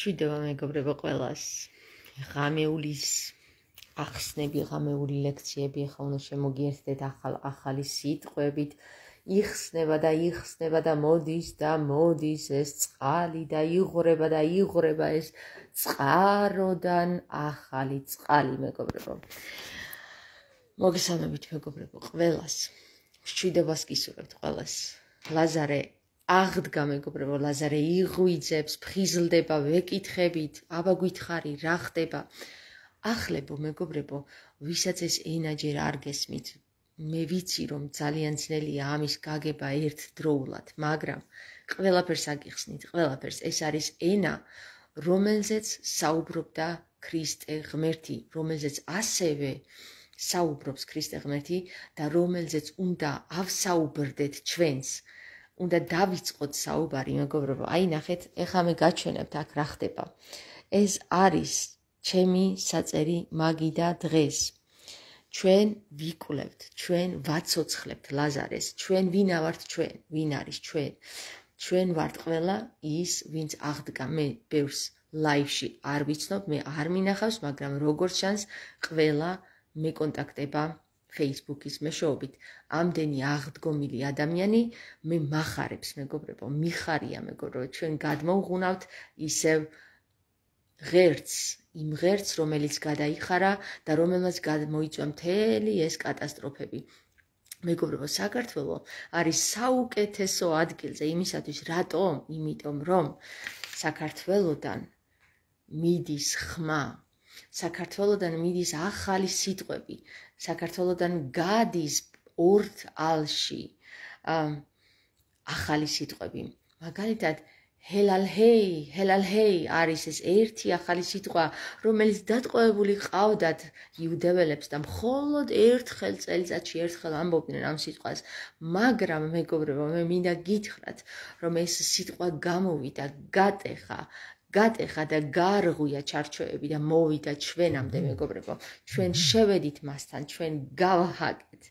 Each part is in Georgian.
შვიდობა მეგობრებო ყველას. ღამეულის ახსნები, ღამეული ლექციები ახლა უნდა შემოგიერთდეთ ახალ ახალი სიტყვებით. იხსნება და იხსნება და მოდის და მოდის ეს წყალი და იღრება და იღრება ეს წყაროდან ახალი წყალი მეგობრებო. მოგესალმებით მეგობრებო ყველას. შვიდობას გისურვებთ ყველას. ლაზარე აღდგა მეგობრებო ლაზარე იღვიძებს ფხიზლდება ვეკითხებით აბა გითხარი რა ხდება ახლებო მეგობრებო ვისაც ეს ენაჯერ არ გესმით მე ვიცი რომ ძალიან ძნელია ამის გაგება ერთ დროულად მაგრამ ყველაფერს აგიხსნით ყველაფერს. ეს არის ენა რომელზეც საუბრობდა ქრისტე ღმერთი რომელზეც ასევე საუბრობს ქრისტე ღმერთი და რომელზეც უნდა ავსაუბრდეთ ჩვენს უნდა დავიწყოთ საუბარი, მეგობრებო. აი ნახეთ, ეხლა მე გაჩვენებთ აქ რა ხდება. ეს არის ჩემი საწერი მაგიდა დღეს. ჩვენ ვიკვლევთ, ჩვენ ვაცოცხლებთ ლაზარეს. ჩვენ ვინა ვართ ჩვენ? ვინ არის ჩვენ? ჩვენ ვართ ყველა ის, ვინც აღდგა მე ბევრს ლაივში არ ვიცნობ, მე არ მინახავს, მაგრამ როგორც ჩანს, ყველა მე კონტაქტება Facebook-ის მეშვეობით ამდენი აღდგომილი ადამიანი მე מחარებს მეგობრებო მიხარია მეგობრო ჩვენ გადმოუღუნავთ ისევ ღერც იმ ღერც რომელიც გადაიხარა და რომელმაც გამოიწვა მთელი ეს კატასტროფები. მეგობრებო საქართველო არის საუკეთესო ადგილზე იმისათვის რატომ იმიტომ რომ საქართველოსდან მიდის ხმა საქართველოსდან მიდის ახალი სიტყვები საქართველოსდან გადის ორთ ალში ახალი სიტყვები. მაგალითად ჰელალჰეი ჰელალჰეი არის ეს ერთი ახალი სიტყვა რომელიც დატყვევებული ყავდათ იუდეველებს და მხოლოდ ერთხელ წელიწადში ერთხელ ამბობდნენ ამ სიტყვას. მაგრამ მეგობრებო მე მინდა გითხრათ რომ ეს სიტყვა გამოვიდა გატეხა გატეხა და გარღვია ჩარჩოები და მოვიდა ჩვენამდე მეგობრებო. ჩვენ შევედით მასთან ჩვენ გავჰაკეთ.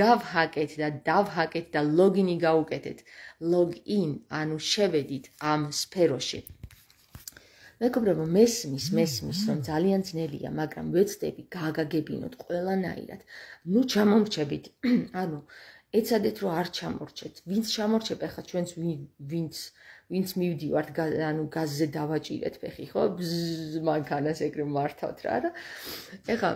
გავჰაკეთ და დავჰაკეთ და ლოგინი გაუკეთეთ ლოგინ ანუ შევედით ამ სფეროში. მეგობრებო მესმის მესმის რომ ძალიან ძნელია მაგრამ ვეცდები გაგაგებინოთ ყველანაირად. ნუ ჩამომრჩებით. ანუ ეცადეთ რომ არ ჩამორჩეთ. ვინც ჩამორჩება ხა ჩვენც ვინც ვინც მივდივართ ანუ გაზზე დავაჭირეთ ფეხი ხო ბზ მანქანას ეგრე მართავთ რა და ეხლა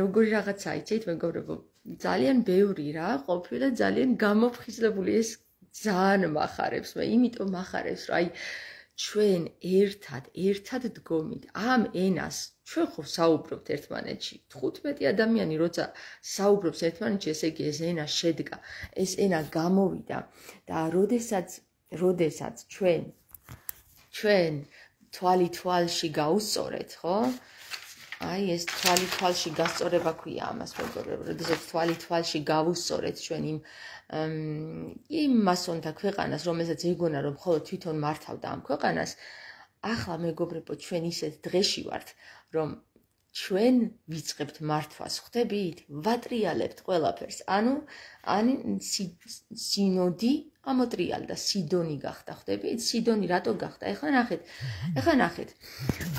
როგორი რაღაცაა იცით მეგობრებო ძალიან ბევრი რა ყოფილი და ძალიან გამოფხიზლებული ეს ძალიან מחარებს მე იმიტომ מחარებს რა აი ჩვენ ერთად, ერთად დგომით ამ ენას. ჩვენ ხო საუბრობთ ერთმანეთში. 15 ადამიანი როცა საუბრობს ერთმანეთში, ესე იგი ეს ენა შედგა, ეს ენა გამოვიდა და როდესაც როდესაც ჩვენ ჩვენ თვალი თვალში გაუსწორეთ, ხო? აი ეს თვალი თვალში გასწორება ქვია ამას მეგობრებო, როდესაც თვალი თვალში გავუსწორეთ ჩვენ იმ იმ მასონთა ქვეყანას, რომელსაც ეგონა რომ მხოლოდ თვითონ მართავდა ამ ქვეყანას, ახლა მეგობრებო, ჩვენ ისეთ დღეში ვართ, რომ ჩვენ ვიწყებთ მართვას, ხვდებით? ვატრიალებთ ყველაფერს. ანუ ანი სინოდი ამოტრიალდა, სიდონი გახდა, ხვდებით? სიდონი რატო გახდა? ეხლა ნახეთ. ეხლა ნახეთ.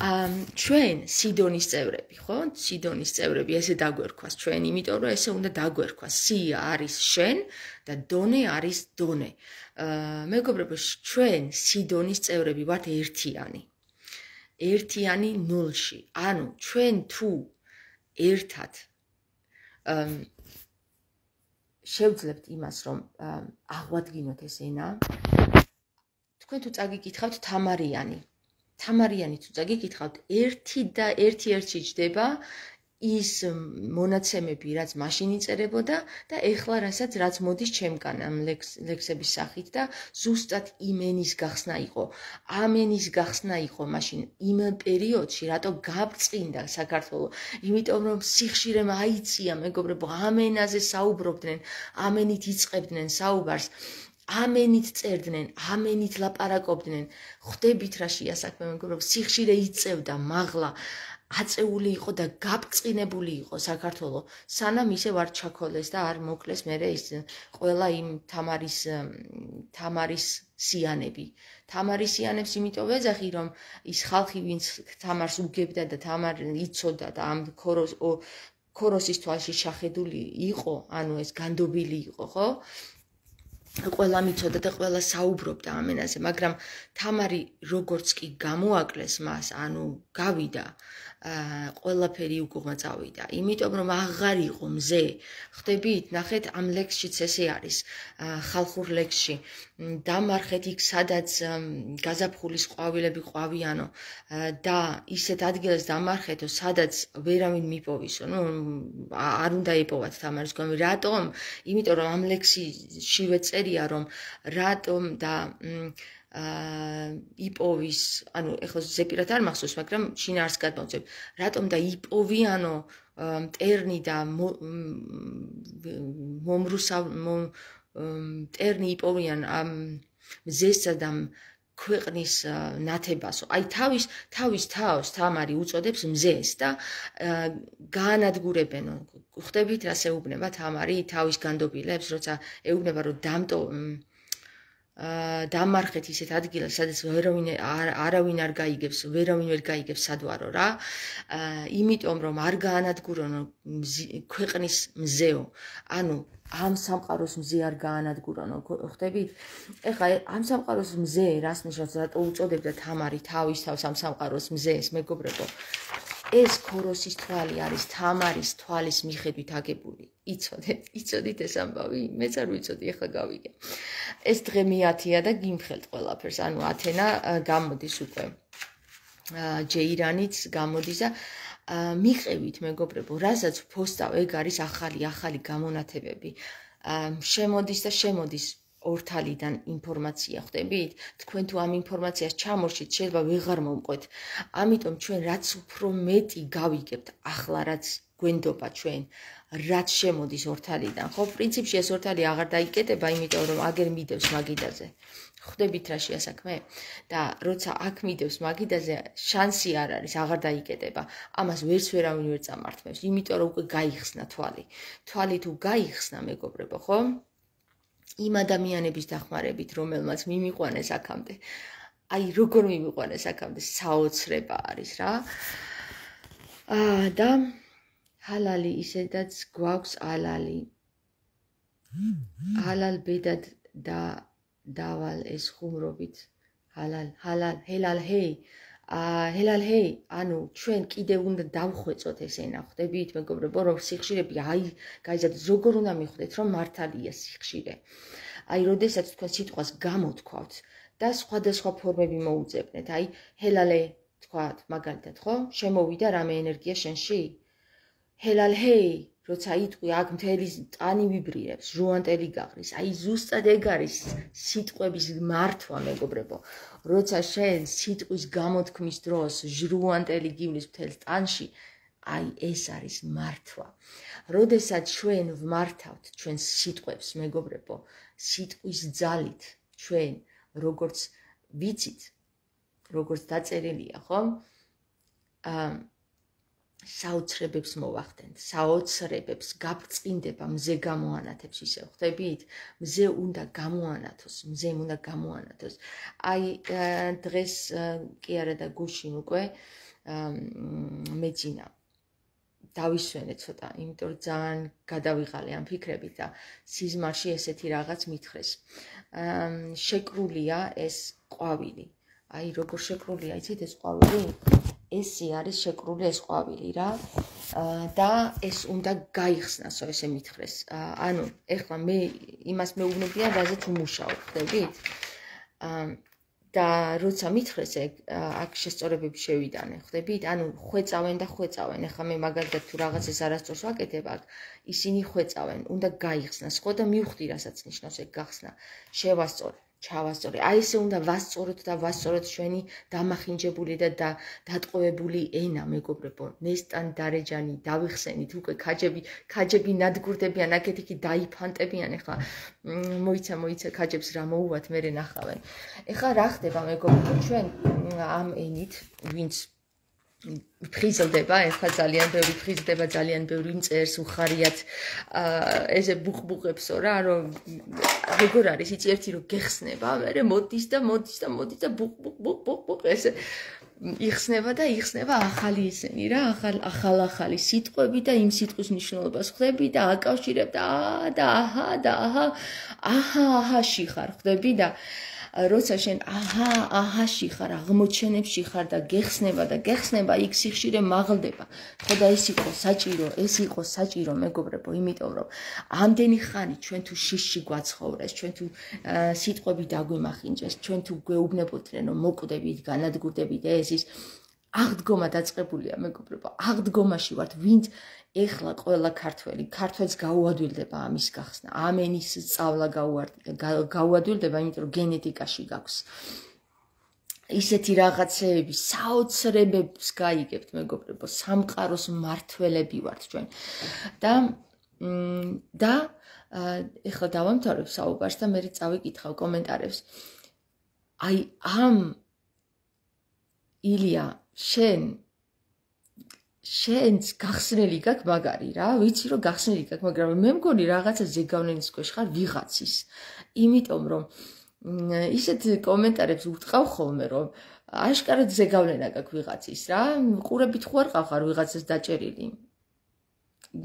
აა ჩვენ სიდონის წევრები, ხო? სიდონის წევრები ესე დაგვერქვას ჩვენ, იმიტომ რომ ესე უნდა დაგვერქვას. სია არის შენ და დონე არის დონე. აა მეგობრებო, ჩვენ სიდონის წევრები ვართ ერთიანი. ერთიანი 0-ში. ანუ ჩვენ თუ ერთად შევძლებთ იმას, რომ აღვადგინოთ ეს ენა, თქვენ თუ წაგიკითხავთ თამარიანი. თამარიანი თუ წაგიკითხავთ, ერთი და ერთი ერთში ჯდება ის მონაცემები, რაც მაშინ იწერებოდა და ეხლა რასაც რაც მოდის ჩემგან ამ ლექსების სახით და ზუსტად იმენის გახსნა იყო. ამენის გახსნა იყო მაშინ იმ პერიოდში, რატო გაბწინდა საქართველოს. იმიტომ რომ სიხშირემ აიწია, მეგობრებო, ამენაზე საუბრობდნენ, ამენით იწყებდნენ საუბარს. ამენით წერდნენ, ამენით ლაპარაკობდნენ. ხვდებით რა შეასაქმე მეგობრებო, სიხშირე იწევდა, მაღლა აწეული იყო და გაბწყინებული იყო საქართველოს სანამ ისე ვარ ჩაქოლეს და არ მოკლეს მე ის ყველა იმ თამარის თამარის სიანები. თამარის სიანებს იმიტომ ვეძახი, რომ ის ხალხი, ვინც თამარს უგებდა და თამარ იცოდა და ამ ქოროს ქოროსის თვალში შახედული იყო, ანუ ეს განდობილი იყო, ხო? ყველა მიცოდა და ყველა საუბრობდა ამ ენაზე, მაგრამ თამარი როგორც კი გამოაკლეს მას, ანუ გავიდა ყველაფერი უკუღმა წავიდა. იმიტომ რომ აღარ იყო მზე. ხდებით, ნახეთ ამ ლექსშიც ესე არის. ხალხურ ლექსში დამარხეთ იქ სადაც გაზაფხულის ყვავილები ყვავიანო და ისეთ ადგილას დამარხეთო სადაც ვერავინ მიპოვისო. ნუ არ უნდა იპოვათ თამარის გომი. რატომ? იმიტომ რომ ამ ლექსში ვეწერია რომ რატომ და აა იპოვის, ანუ ეხლა ზეპირად არ მახსოვს, მაგრამ შინაარს გადმოვწევ. რატომ და იპოვიანო მტერნი და მომრუსა მტერნი იპოვიან ამ მზესა და ქვეყნის ნათებასო. აი თავის თავის თავს თამარი უწოდებს მზეს და გაანადგურებენო. ხვდებით რა შეუბნება თამარი თავის განდობილებს, როცა ეუბნება რომ დამტო დამარხეთ ისეთ ადგილას, სადაც ვერავინ არავინ არ გაიგებს, ვერავინ ვერ გაიგებს სადვარო რა. იმიტომ რომ არ გაანადგურონ ქვეყნის მზეო. ანუ ამ სამყაროს მზე არ გაანადგურონ, ხვდებით? ეხლა ამ სამყაროს მზე რას ნიშნავს? რატო უწოდებდა თამარი თავის თავს ამ სამყაროს მზეს, მეგობრებო? ეს ქოროსის თვალი არის თამარის თვალის მიხედვით აგებული. იცოდეთ, იცოდით ეს ამბავი? მეც არ ვიცოდი, ახლა გავიგე. ეს დღე მეათია და გიმხელთ ყველაფერს. ანუ ათენა გამოდის უკვე. ჯეირანიც გამოდის და მიყევით მეგობრებო, რასაც ფოსტავ, ეგ არის ახალი, ახალი გამონათებები. შემოდის და შემოდის ორთალიდან ინფორმაცია ხვდებით? თქვენ თუ ამ ინფორმაციას ჩამორჩით, შეიძლება ვეღარ მომყვეთ. ამიტომ ჩვენ რაც უფრო მეტი გავიგებთ, ახლა რაც გვენდობა ჩვენ, რაც შემოდის ორთალიდან, ხო, პრინციპში ეს ორთალი აღარ დაიკეტება, იმიტომ რომ აგერ მიდევს მაგიდაზე. ხვდებით რა შეასაქმე? და როცა აქ მიდევს მაგიდაზე, შანსი არ არის, აღარ დაიკეტება. ამას ვერც ვერავინ ვერ წამართმევს, იმიტომ რომ უკვე გაიხსნა თვალი. თვალი თუ გაიხსნა, მეგობრებო, ხო? იმ ადამიანების დახმარებით, რომელმაც მიმიყვანეს აქამდე. აი, როგორ მიმიყვანეს აქამდე, საოცრება არის რა. აა და ჰალალი ისედაც გვაქვს ალალი. ჰალალ ბედად და დავალ ეს ხუმრობით. ჰალალ, ჰალალ, ჰელალ ჰეი. ჰელალ ჰეი, ანუ ჩვენ კიდე უნდა დავხვეწოთ ეს ენა, ხვდებით, მეგობრებო, რომ სიხშირები აი, გაიზარდეთ, როგორ უნდა მიხვდეთ, რომ მართალია სიხშირე. აი, როდესაც თქვენ სიტყვას გამოთქვათ და სხვადასხვა ფორმები მოუწებნეთ, აი, ჰელალე თქვათ, მაგალითად, ხო? შემოვიდა რამე ენერგია შენში? ჰელალ ჰეი, როცა იტყვი აქ მთელი ტანი ვიბრირებს, ჟუანტელი გაღრის. აი ზუსტად ეგ არის სიტყვების მართვა, მეგობრებო. როცა შენ სიტყვის გამოთქმის დროს ჟუანტელი გივლის მთელ ტანში, აი ეს არის მართვა. როდესაც ჩვენ ვმართავთ ჩვენ სიტყვებს, მეგობრებო, სიტყვის ძალით ჩვენ როგორც ვიცით, როგორც დაწერილია, ხო? აა საოცრებებს მოვახდენთ, საოცრებებს გაბწინდება მზე გამოანათებს ისე ხვდებით? მზე უნდა გამოანათოს, მზე უნდა გამოანათოს. აი დღეს კი არა და გუშინ უკვე მეძინა დავისვენე ცოტა, იმიტომ რომ ძალიან გადავიღალე ამ ფიქრებით და სიზმარში ესეთი რაღაც მითხრეს. შეკრულია ეს ყვავილი. აი როგორ შეკრულია, იცით ეს ყვავილი? ესი არის შეკრული ეს ყვავილი რა. და ეს უნდა გაიხსნასო ესე მითხრეს. ანუ ეხლა მე იმას მეუბნებიან რაზეც უმუშაობ ხდებით და როცა მითხრეს ეგ აქ შესწორებები შევიდანე ხდებით ანუ ხვეწავენ და ხვეწავენ. ეხლა მე მაგალითად თუ რაღაცას არასწორს ვაკეთებ აქ ისინი ხვეწავენ. უნდა გაიხსნას. ხო და მივხვდი რასაც ნიშნავს ეგ გახსნა. შევასწორე ჩავასწორე. აი ესე უნდა ვასწოროთ და ვასწოროთ ჩვენი დამახინჯებული და დატყვევებული ენა, მეგობრებო. ნესტან დარეჯანი დავიხსენით უკვე ქაჯები, ქაჯები ნადგურდებიან, აქეთ-იქი დაიფანტებიან ახლა. მოიცა, მოიცა ქაჯებს რა მოუვათ, მე ნახავენ. ახლა რა ხდება, მეგობრებო, ჩვენ ამ ენით, ვინც ფრიზლდება, ეხლა ძალიან ბევრი ფრიზლდება, ძალიან ბევრი მწერს უხარიათ. ესე ბუხბუხებსო რა, რომ როგორ არის, იცი ერთი რომ გეხსნება, მე მოდის და მოდის და მოდის და ბუხბუხბუხბუხ ესე იხსნება და იხსნება ახალი ისენი რა, ახალ ახალ ახალი სიტყვები და იმ სიტყვის მნიშვნელობას ხვდები და აკავშირებ და აა და აჰა და აჰა აჰა აჰაში ხარ ხვდები და როცა შენ აჰა აჰაში ხარ აღმოჩენებში ხარ და გეხსნება და გეხსნება იქ სიხშირე მაღლდება. ხო და ეს იყო საჭირო ეს იყო საჭირო მეგობრებო იმიტომ რომ ამდენი ხანი ჩვენ თუ შიში გვაცხოვრეს ჩვენ თუ სიტყვები დაგვიმახინჯეს ჩვენ თუ გვეუბნებოდნენ რომ მოკვდებით განადგურდებით ეს ის აღდგომა დაწყებულია მეგობრებო აღდგომაში ვართ ვინც ეხლა ყველა ქართველი ქართველს გაუადვილდება ამის გახსნა. ამენის სწავლა გაუადვილდება იმიტომ რომ გენეტიკაში გაქვს. ისეთი რაღაცეები საოცრებებს გაიგებთ მეგობრებო სამყაროს მართველები ვართ ჩვენ. და და ეხლა დავამთავრებ საუბარს და მე წავიკითხავ კომენტარებს. აი ამ ილია შენ შენს გახსნელი გაქვს მაგარი რა, ვიცი რომ გახსნელი გაქვს, მაგრამ მე მგონი რაღაცა ზეგავლენის ქვეშ ხარ ვიღაცის. იმიტომ რომ ისეთ კომენტარებს უტყავ ხოლმე რომ აშკარად ზეგავლენა გაქვს ვიღაცის რა, ყურებით ხო არ ყავ ხარ ვიღაცას დაჭერილი.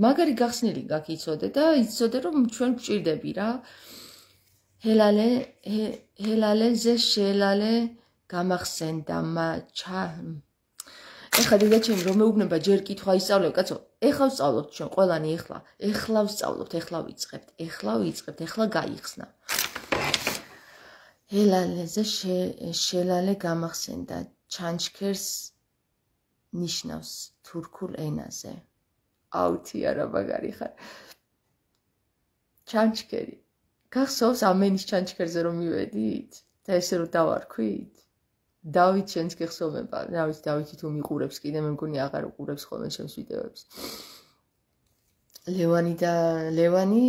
მაგარი გახსნელი გაქვს იცოდე და იცოდე რომ ჩვენ გვჭირდები რა. ჰელალე ჰელალე ზე შელალე გამახსენდა მა ჩა ეხლა დედაჩემი რომ მეუბნება ჯერ კითხვა ისწავლებ კაცო. ეხლა ვსწავლობთ ჩვენ ყველანი ეხლა. ეხლა ვსწავლობთ ეხლა ვიწყებთ ეხლა ვიწყებთ ეხლა გაიხსნა. ელალეზე შელალე გამახსენდა ჩანჩქერს ნიშნავს თურქულ ენაზე. აუთი არა მაგარი ხარ. ჩანჩქერი. გახსოვს ამენის ჩანჩქერზე რომ მივედით და ესე რომ დავარქვით დავით შენს გეხსოვება, რა ვიცი დავითი თუ მიყურებს კიდე მე მგონი აღარ უყურებს ხოლმე შენს ვიდეოებს. ლევანი და ლევანი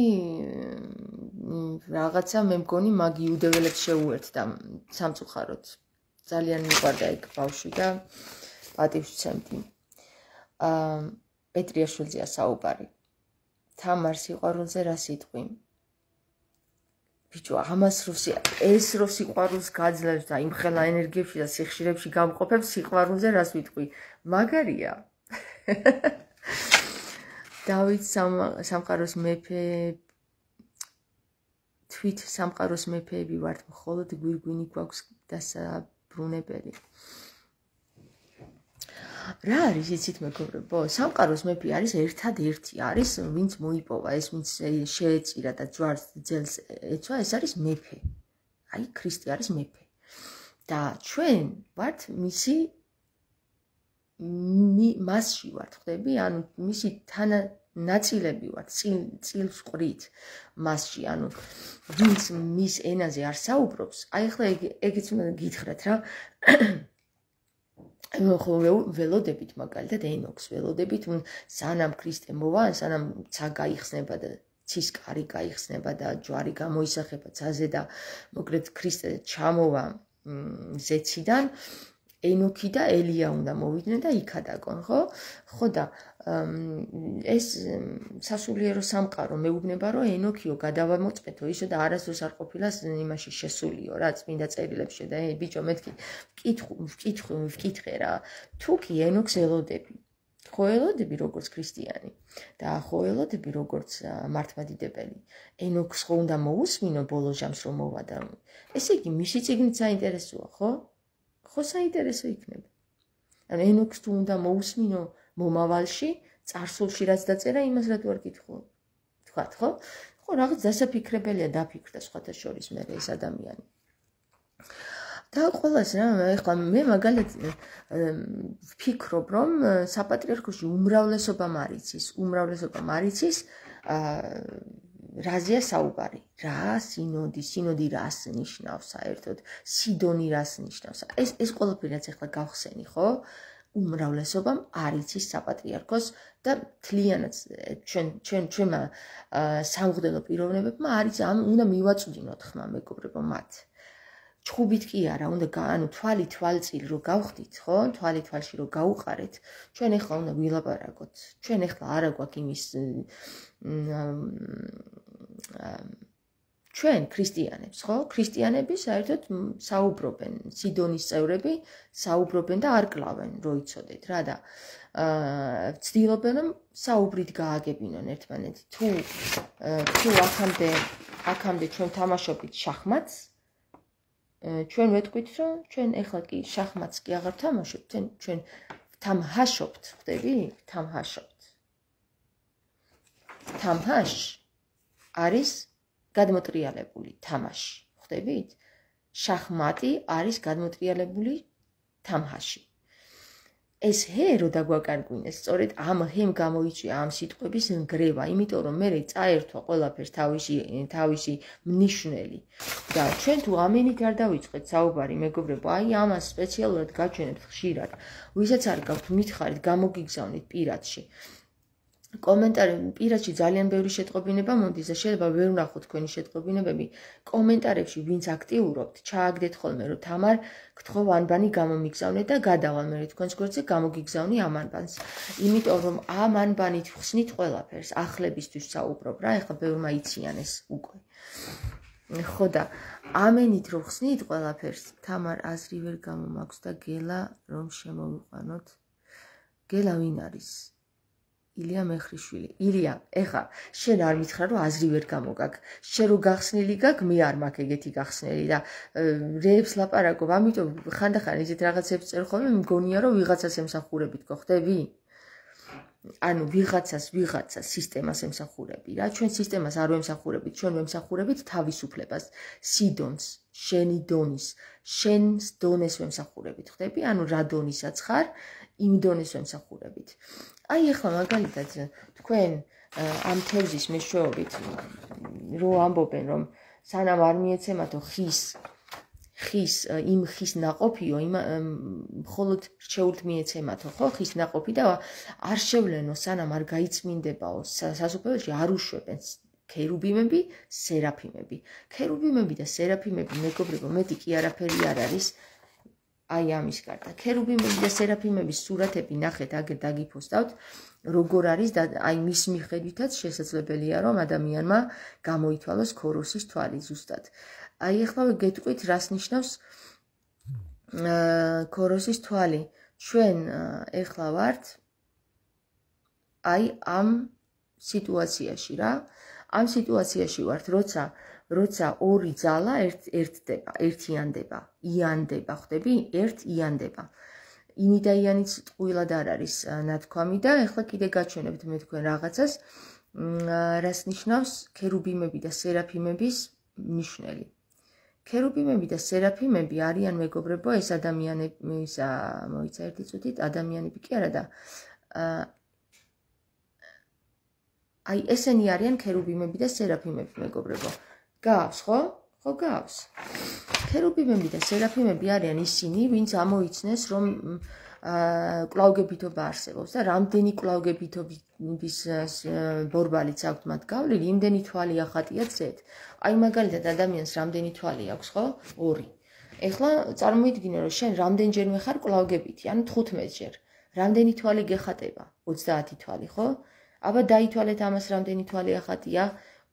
რაღაცა მე მგონი მაგ იუდეველებს შეუერთდა სამწუხაროდ. ძალიან მიყვარდა ეგ ბავშვი და პატივს ვცემდი. აა პეტრიაშვილზეა საუბარი. თამარ სიყვარულზე რა სიტყვი? ბიჭო, ამას როსი ეს რო სიყვარულს გაძლევს და იმ ხელა ენერგიებში და სიხშირებში გამყოფებს სიყვარულზე რას ვიტყვი? მაგარია. დავით სამყაროს მეფე თვით სამყაროს მეფეები ვართ, მხოლოდ გვირგვინი გვაქვს დასაბრუნებელი. რა არის იცით მეგობრებო? სამყაროს მეფე არის ერთადერთი, არის ვინც მოიპოვა, ეს ვინც შეეწირა და ჯვარს ძელს ეცვა, ეს არის მეფე. აი, ქრისტე არის მეფე. და ჩვენ ვართ მისი მი მასში ვართ, ხვდები? ანუ მისი თანა ნაწილები ვართ, წილ წილს ყრით მასში, ანუ ვინც მის ენაზე არ საუბრობს, აი ახლა ეგეც უნდა გითხრათ რა. ხო ველოდებით მაგალითად ენოქს ველოდებით სანამ ქრისტე მოვა სანამ ცა გაიხსნება და ცის კარი გაიხსნება და ჯვარი გამოისახება ცაზე და მოკლედ ქრისტე ჩამოვა ზეციდან ენოქი და ელია უნდა მოვიდნენ და იქადაგონ, ხო? ხო და ეს სასულიერო სამყარო მეუბნება რომ ენოქიო გადავამოწმეთო ისო და არასდროს არ ყოფილა იმაში შესულიო რა წმინდა წერილებში და ბიჭო მეთქი ვკითხო ვკითხო ვკითხე რა. თუ კი ენოქს ელოდები ხო ელოდები როგორც ქრისტიანი და ხო ელოდები როგორც მართლმადიდებელი. ენოქს ხო უნდა მოусმინო ბოლო ჟამს რომ მოვა და ესე იგი მისი წიგნით საინტერესოა ხო? ხო საინტერესო იქნება? ანუ ენოქს თუ უნდა მოусმინო მომავალში царსულში რაც დაწერა იმას რატო არ გითხო თქვათ ხო? ხო რაღაც დასაფიქრებელია დაფიქრდა სხვათა შორის მე ეს ადამიანი. და ყოველას რა ეხლა მე მაგალითად ვფიქრობ რომ საპატრიარქოში უმრავლესობამ არ იცის უმრავლესობამ არ იცის რაზეა საუბარი. რა სინოდი სინოდი რას ნიშნავს საერთოდ? სიდონი რას ნიშნავს? ეს ეს ყველაფერი რაც ეხლა გავხსენი ხო? აა უმრავლესობამ არ იცის საპატრიარქოს და თლიანად ჩვენ ჩვენ ჩვენმა სამღდელო პიროვნებებმა არის ამ უნდა მივაწვდინოთ ხმა მეგობრებო მათ. ჩხუბით კი არა, უნდა ანუ თვალი თვალწილ რო გავხდით, ხო? თვალი თვალში რო გაუყარეთ. ჩვენ ახლა უნდა ვილაპარაკოთ. ჩვენ ახლა არა გვაქვს იმის ჩვენ ქრისტიანებს, ხო? ქრისტიანები საერთოდ საუბრობენ, სიდონის წევრები საუბრობენ და არ კლავენ, რო იცოდეთ რა და აა ცდილობენ რომ საუბრით გააგებინონ ერთმანეთს. თუ თუ აქამდე აქამდე ჩვენ თამაშობთ შახმატს, ჩვენ ვეთქვით, რომ ჩვენ ეხლა კი შახმატს კი აღარ თამაშობთ, ჩვენ ჩვენ თამაშობთ, ხდები? თამაშობთ. თამაშ არის გადმოტრიალებული თამაში, ხდებით? შახმატი არის გადმოტრიალებული თამაში. ეს ჰე რო დაგვაკარგვინეს, სწორედ ამ ჰემ გამოიწვია ამ სიტყვების ნგრევა, იმიტომ რომ მე წაერთვა ყველაფერს თავისი თავისი მნიშვნელი. და ჩვენ თუ ამენით არ დავიწყეთ საუბარი, მეგობრებო, აი ამას სპეციალურად გაჩვენებთ ხშირად. ვისაც არ გაქვთ მითხარით, გამოგიგზავნით პირადში. კომენტარები პირადში ძალიან ბევრი შეტყობინება მომდის და შეიძლება ვერ ვნახოთ თქვენი შეტყობინებები კომენტარებში ვინც აქტიურობთ. ჩააგდეთ ხოლმე რომ თამარ გთხოვ ანბანი გამომიგზავნე და გადავალ მე თქვენს გვერდზე გამოგიგზავნი ამ ანბანს იმიტომ რომ ამ ანბანით ხსნით ყველაფერს ახლებისთვის საუბრობ რა ეხლა ბევრმა იციან ეს უკვე. ხო და ამენით რომ ხსნით ყველაფერს თამარ აზრი ვერ გამომაქვს და გელა რომ შემოვიყვანოთ. გელა ვინ არის ილია მეხრიშვილი. ილია, ეხა შენ არ მითხრა რომ აზრი ვერ გამოგაგ. შენ რო გახსნილი გაგ, მე არ მაქვს ეგეთი გახსნილი და რეებს ლაპარაკობ, ამიტომ ხანდახან ისეთ რაღაცებს წერ ხოლმე, მგონია რომ ვიღაცას ემსახურებით გხდები? ანუ ვიღაცას, ვიღაცას სისტემას ემსახურები რა. ჩვენ სისტემას არ ვემსახურებით, ჩვენ ვემსახურებით თავისუფლებას, სიდონს, შენი დონის, შენს დონეს ვემსახურებით, ხდები? ანუ რა დონისაც ხარ, იმ დონეს ვემსახურებით. აი ახლა მაგალითად თქვენ ამ თევზის მეშვეობით რო ამბობენ რომ სანამ არ მიეცემათო ხის ხის იმ ხის ناقოფიო იმ მხოლოდ რჩეულთ მიეცემათო ხო ხის ناقოფი და არ შევლენო სანამ არ გაიწმინდებაო სასופელში არ უშვებენ ქერუბიმები, სერაფიმები. ქერუბიმები და სერაფიმები მეგობრებო, მეტი კი არაფერი არ არის, აი ამის გარდა. ქერუბიმები და სერაფიმების სურათები ნახეთ აგერ დაგიფოსტავთ როგორ არის და აი მის მიხედვითაც შესაძლებელია რომ ადამიანმა გამოითვალოს ქოროსის თვალი ზუსტად. აი ახლა გეტყვით რას ნიშნავს ქოროსის თვალი. ჩვენ ახლა ვართ აი ამ სიტუაციაში რა. ამ სიტუაციაში ვართ როცა როცა ორი ძალა ერთ ერთდება, ერთიანდება, იანდება, ხვდები? ერთ იანდება. ინი და იანიც ტყუილად არ არის ნათქვამი და ეხლა კიდე გაჩვენებთ მე თქვენ რაღაცას, რას ნიშნავს ქერუბიმები და სერაფიმების ნიშნელი. ქერუბიმები და სერაფიმები არიან მეგობრებო, ეს ადამიანები, ისა მოიცა ერთი წუთით, ადამიანები კი არა და აი ესენი არიან ქერუბიმები და სერაფიმები მეგობრებო. გავს, ხო? ხო გავს. ქერუბიმები და სერაფიმები არიან ისინი, ვინც ამოიცნეს, რომ აა კლავგებითობა არსებობს და რამდენი კლავგებითობის ბორბალიც აქვს მათ გავლილი, იმდენი თვალი ახატია წეთ. აი მაგალითად ადამიანს რამდენი თვალი აქვს, ხო? 2. ეხლა წარმოიდგინე, რომ შენ რამდენჯერ მეხარ კლავგებითი, ანუ 15 ჯერ. რამდენი თვალი გეხატება? 30 თვალი, ხო? აბა დაითვალეთ ამას რამდენი თვალი ახატია?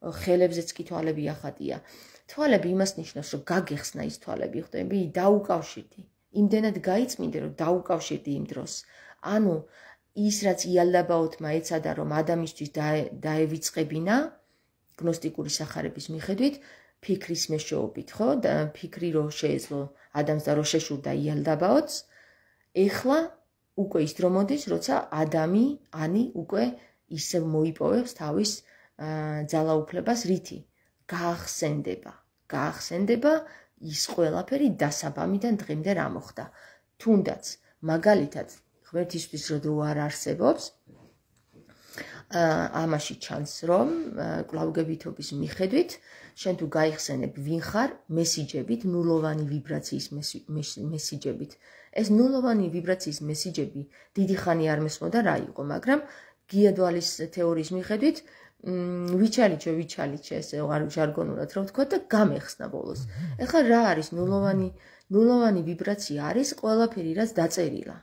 ხელებზეც კი თვალები ახატია. თვალები იმას ნიშნავს, რომ გაგეხსნა ის თვალები, ხვდები? დაუკავშირდი. იმდენად გაიწმინდე, რომ დაუკავშირდი იმ დროს. ანუ ის რაც იალდაბაოთმა ეცადა, რომ ადამიანისთვის დაევიწყებინა გნოსტიკური სახარების მიხედვით, ფიქრის მეშვეობით, ხო? და ფიქრი რო შეეძლო ადამიანს და რო შეშურდა იალდაბაოთს, ეხლა უკვე ის დრო მოდის, როცა ადამი, ანი უკვე ისე მოიპოვებს თავის ძალაუფლებას რითი? გაახსენდება გაახსენდება ის ყველაფერი დასაბამიდან დღემდე რა მოხდა? თუნდაც მაგალითად ღმერთისთვის რო არ არსებობს ამაში ჩანს რომ კლავგებითობის მიხედვით შენ თუ გაიხსენებ ვინ ხარ? მესიჯებით ნულოვანი ვიბრაციის მესიჯებით. ეს ნულოვანი ვიბრაციის მესიჯები დიდი ხანი არ მესმოდა რა იყო მაგრამ გიადვალის თეორიის მიხედვით ვიჩალიჩო ვიჩალიჩე ესე არ ჟარგონულად რომ ვთქვა და გამეხსნა ბოლოს. ეხლა რა არის ნულოვანი ნულოვანი ვიბრაცია არის ყველაფერი რაც დაწერილა.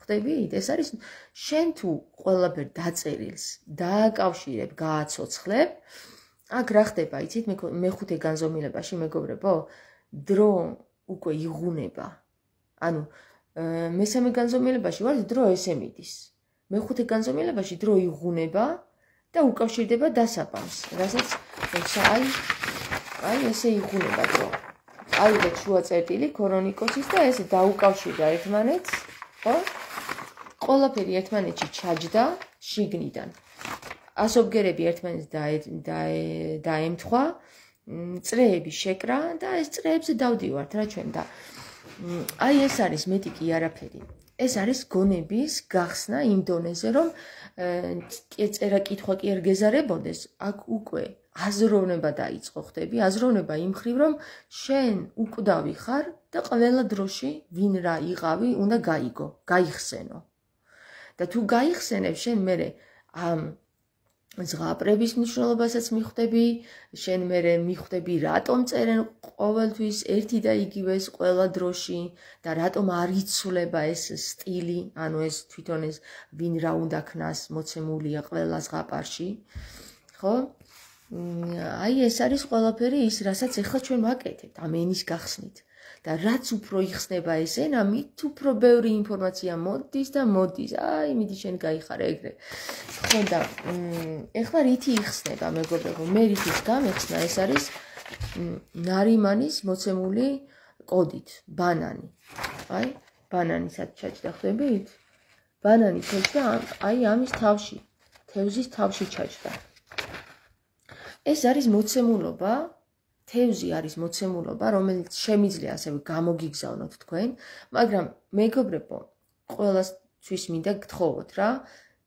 ხვდებით? ეს არის შენ თუ ყველაფერ დაწერილს დააკავშირებ, გააცოცხლებ. აქ რა ხდება, იცით, მე მეხუთე განზომილებაში მეგობრებო, დრო უკვე იღუნება. ანუ მესამე განზომილებაში ვარ, დრო ესე მიდის. მეხუთე განზომილებაში დრო იღუნება და უკავშირდება დასაბამს, რასაც აი აი ესე იღუნება დრო. აი შუა წერტილი ქრონიკოსის და ესე დაუკავშირდა ერთმანეთს, ხო? ყველაფერი ერთმანეთში ჩაჯდა შიგნიდან. ასობგერები ერთმანეთს დაემთხვა, წრეები შეკრა და ეს წრეებზე დავდივართ რა ჩვენ და აი ეს არის მეტი კი არაფერი. ეს არის გონების გახსნა იმ დონეზე, რომ წერა კითხვა კი არ გეზარებოდეს, აქ უკვე აზროვნება დაიწყო ხდები, აზროვნება იმ ხრივ, რომ შენ უკვდავი ხარ და ყველა დროში ვინ რა იღავი, უნდა გაიგო, გაიხსენო. და თუ გაიხსენებ შენ მე ამ ზღაპრების მნიშვნელობასაც მიხვდები, შენ მე მიხვდები რატომ წერენ ყოველთვის ერთი და იგივეს ყველა დროში და რატომ არ იცვლება ეს სტილი, ანუ ეს თვითონ ეს ვინ რა უნდა ქნას მოცემულია ყველა ზღაპარში. ხო? აი ეს არის ყველაფერი ის, რასაც ახლა ჩვენ ვაკეთებთ ამ ენის გახსნით. და რაც უფრო იხსნება ეს ენა, მით უფრო ბევრი ინფორმაცია მოდის და მოდის. აი, მიდი შენ გაიხარე ეგრე. ხო და ეხლა რითი იხსნება, მეგობრებო? მე რითიც გამეხსნა, ეს არის ნარიმანის მოცემული კოდით, ბანანი. აი, ბანანისაც ჩაჭდა ხდებით? ბანანი ჩაჭდა აი ამის თავში. თევზის თავში ჩაჭდა. ეს არის მოცემულობა თევზი არის მოცემულობა, რომელიც შემიძლია ასევე გამოგიგზავნოთ თქვენ, მაგრამ მეგობრებო, ყოველასთვის მინდა გთხოვოთ რა,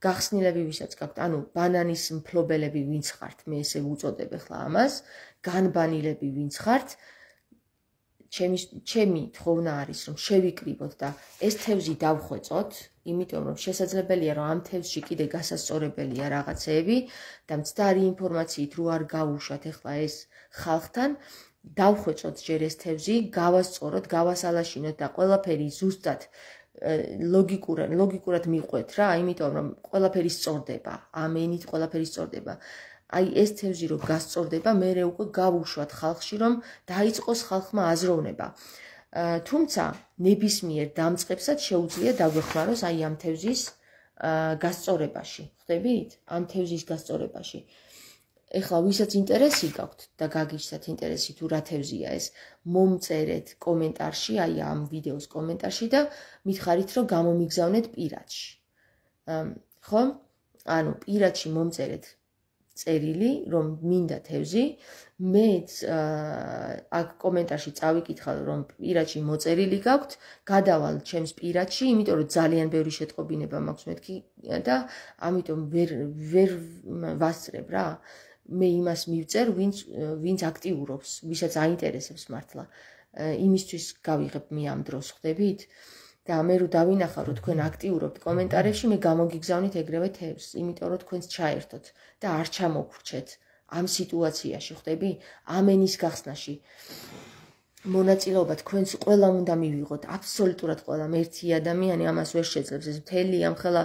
გახსნილები ვისაც გაქვთ, ანუ ბანანის მფლობელები ვინც ხართ, მე ესე ვუწოდებ ახლა ამას, განბანილები ვინც ხართ, ჩემი ჩემი თხოვნა არის რომ შევიკრიბოთ და ეს თევზი დავხვეწოთ, იმიტომ რომ შესაძლებელია რომ ამ თევზში კიდე გასასწორებელია რაღაცეები და მცდარი ინფორმაციით რო არ გავუშვათ ახლა ეს ხალხთან დავხვეწოთ ჯერ ეს თევზი, გავასწოროთ, გავასალაშინოთ და ყველაფერი ზუსტად ლოგიკურად ლოგიკურად მიყვეთ რა, იმიტომ რომ ყველაფერი სწორდება, ამენით ყველაფერი სწორდება. აი ეს თევზი რო გასწორდება, მე რე უკვე გავუშვათ ხალხში რომ დაიწყოს ხალხმა აზროვნება. თუმცა ნებისმიერ დამწყებსაც შეუძლია დაგვეხმაროს აი ამ თევზის გასწორებაში. ხვდებით? ამ თევზის გასწორებაში. ეხლა ვისაც ინტერესი გაქვთ და გაგიჩნდათ ინტერესი თუ რა თევზია ეს, მომწერეთ კომენტარში, აი ამ ვიდეოს კომენტარში და მითხარით რომ გამომიგზავნეთ პირადში. ხო? ანუ პირადში მომწერეთ წერილი, რომ მინდა თევზი, მეც აქ კომენტარში წავიკითხავ, რომ პირადში მოწერილი გაქვთ, გადავალ ჩემს პირადში, იმიტომ რომ ძალიან ბევრი შეტყობინება მაქვს მეთქი და ამიტომ ვერ ვერ ვასწრებ რა. მე იმას მივწერ, ვინც ვინც აქტიურობს, ვისაც აინტერესებს მართლა. იმისთვის გავიღებ მე ამ დროს, ხვდებით? და მე რო დავინახავ რომ თქვენ აქტიურობთ კომენტარებში, მე გამოგიგზავნით ეგრევე თევზს, იმიტომ რომ თქვენს ჩაერთოთ და არ ჩამოგვრჩეთ ამ სიტუაციაში, ხვდები? ამენის გახსნაში. მონაწილეობა თქვენს ყველა უნდა მივიღოთ, აბსოლუტურად ყველა ერთი ადამიანი ამას ვერ შეძლებს, ეს მთელი ამ ხელა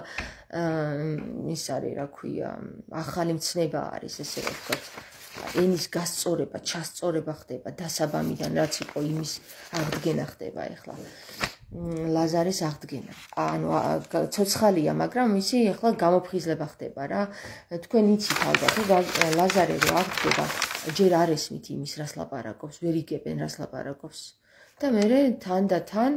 ის არის, რა ქვია, ახალი მცნება არის, ესე ვთქვათ. ენის გასწორება, ჩასწორება ხდება დასაბამიდან, რაც იყო იმის აღდგენა ხდება ახლა. ლაზარის აღდგენა. ანუ ცოცხალია, მაგრამ ისი ახლა გამოფხიზლება ხდება რა. თქვენ იცით ალბათ, ლაზარე რო აღდგება, ჯერ არ ესმით იმის, რას ლაპარაკობს, ვერ იგებენ რას ლაპარაკობს. და მე თან და თან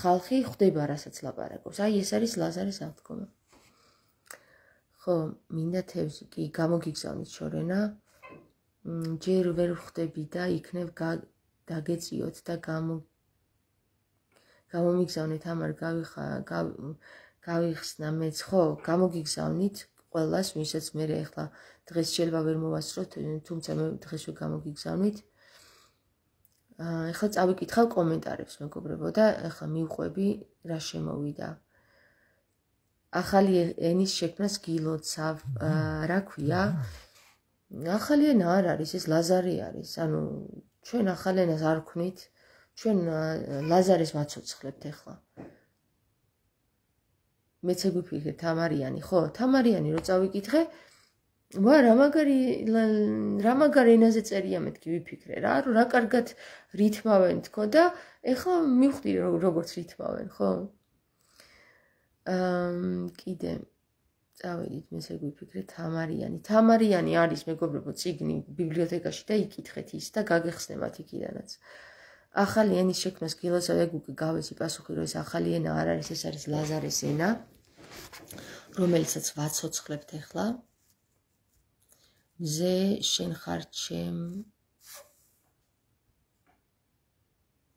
ხალხი ხვდება, რასაც ლაპარაკობს. აი ეს არის ლაზარის აღდგომა. ხო, მინდა თევზი კი გამოგიგზავნით შორენა. ჯერ ვერ ხვდები და იქნებ დაგეწიოთ და გამო გამომიგზავნით ამარ გავიხა გავიხსნა მეც ხო გამოგიგზავნით ყველას ვისაც მე ახლა დღეს შეიძლება ვერ მოვასწროთ თუმცა მე დღეს ვერ გამოგიგზავნით. აა ახლა წავიკითხავ კომენტარებს მეგობრებო და ახლა მივყვები რა შემოვიდა. ახალი ენის შექმნას გილოცავ რა ქვია? ახალი ენა არ არის ეს ლაზარი არის ანუ ჩვენ ახალ ენას არ ვქნით ჩვენ ლაზარის ვაცოცხლებთ ახლა მეც ეგვიფიქრე თამარიანი. ხო თამარიანი რო წავიკითხე ვა რა მაგარი რა მაგარი ენაზე წერია მეთქი ვიფიქრე რა რა კარგად რითმავენ თქო და ეხლა მივხვდი როგორც რითმავენ ხო? აა კიდე წავედით მე ესე გვიფიქრე თამარიანი. თამარიანი არის მეგობრებო ციგნი ბიბლიოთეკაში და იკითხეთ ის და გაგეხსნებათ იქიდანაც ახალი ენის შექმნას გილოსავე გუგი გავესი პასუხი რომ ეს ახალი ენა არ არის ეს არის ლაზარეს ენა რომელიცაც ვაცოცხლებთ ახლა. მზე შენ ხარ ჩემ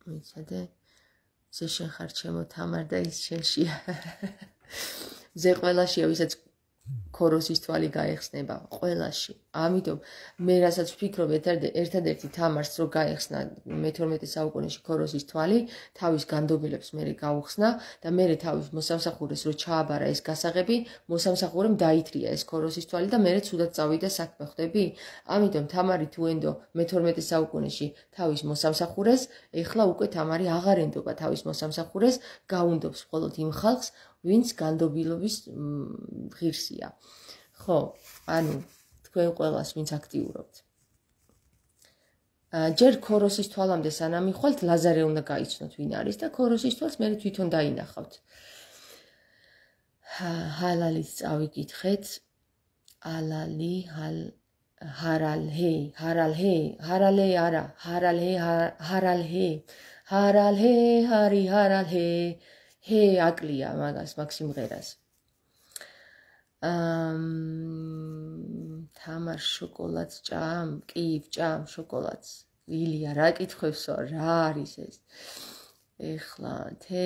ვიცადე ზე შენ ხარ ჩემო თამარ და ის შენშია ზე ყველაშია ვისაც ქოროსის თვალი გაიხსნება ყველაში. ამიტომ მე რასაც ვფიქრობ ერთადერთი თამარს რო გაიხსნა მე-12 საუკუნეში ქოროსის თვალი, თავის განდობილებს მე გაუხსნა და მე თავის მოსამსახურეს რო ჩააბარა ეს გასაღები, მოსამსახურემ დაითრია ეს ქოროსის თვალი და მე ცუდად წავიდა საქმე ხდები. ამიტომ თამარი თუ ენდო მე-12 საუკუნეში თავის მოსამსახურეს, ეხლა უკვე თამარი აღარ ენდობა თავის მოსამსახურეს, გაუნდობს მხოლოდ იმ ხალხს, ვინც განდობილობის ღირსია. ხო, ანუ თქვენ ყველას ვინც აქტიურობთ. ჯერ ქოროსის თვალამდე სანამ იხვალთ, ლაზარე უნდა გაიცნოთ ვინ არის და ქოროსის თვალს მე თვითონ დაინახავთ. ჰალალის წავიკითხეთ. ალალი ჰალ ჰარალჰე ჰარალჰე ჰარალე არა ჰარალჰე ჰარალჰე ჰარალჰე ჰარი ჰარალჰე ჰე აკლია მაგას მაქსიმღერას ამ თამარ შოკოლადს ჭამ კი ჭამ შოკოლადს. ილია რა კითხავსო რა არის ეს? ეხლა թե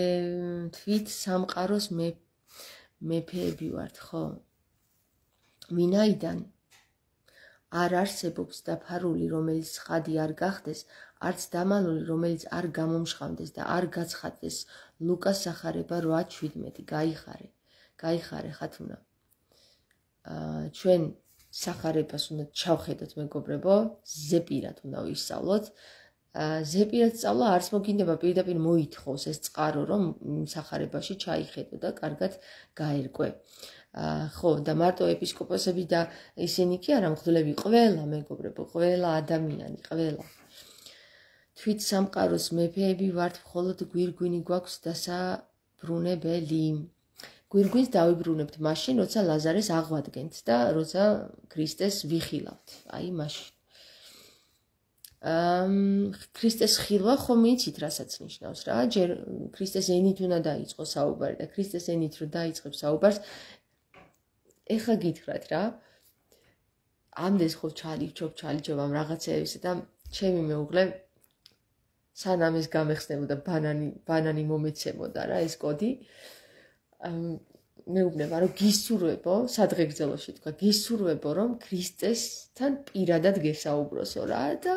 თვით სამყაროს მე მეფეები ვართ ხო? ვინაიდან არ არსებობს დაფარული რომელიც ხადი არ გახდეს არც დამალული რომელიც არ გამომშხამდეს და არ გაცხადდეს ლუკას სახარება 8:17 გაიხარე. გაიხარე ხათუნა. აა ჩვენ სახარებას უნდა ჩავხედოთ მეგობრებო. ზეპირად უნდა ვისწავლოთ. ზეპირად სწავლა არც მოგინდება პირდაპირ მოითხოვს ეს წყარო რომ სახარებაში ჩაიხედო და კარგად გაერკვე. ხო და მარტო ეპისკოპოსები და ისინი კი არა მღვდლები ყველა მეგობრებო ყველა ადამიანი ყველა. თვით სამყაროს მეფეები ვართ მხოლოდ გვირგვინი გვაქვს დასაბრუნებელი გვირგვინს დავიბრუნებთ მაშინ როცა ლაზარეს აღვადგენთ და როცა ქრისტეს ვიხილავთ. აი მაშინ. ამ ქრისტეს ხილვა ხომ იცით რასაც ნიშნავს რა? ჯერ ქრისტეს ენით უნდა დაიწყო საუბარი და ქრისტეს ენით რო დაიწყებს საუბარს ეხა გითხრათ რა? ამდენ ხო ჩალიჩობ ჩალიჩობამ რაღაცეებს და ჩემი მეუღლე სანამ ეს გამეხსნებოდა ბანანი ბანანი მომეცემოდა რა ეს კოდი მეუბნება რომ გისურვებო სადღეგრძელოში თქვა გისურვებო რომ ქრისტესთან პირადად გესაუბროსო რა და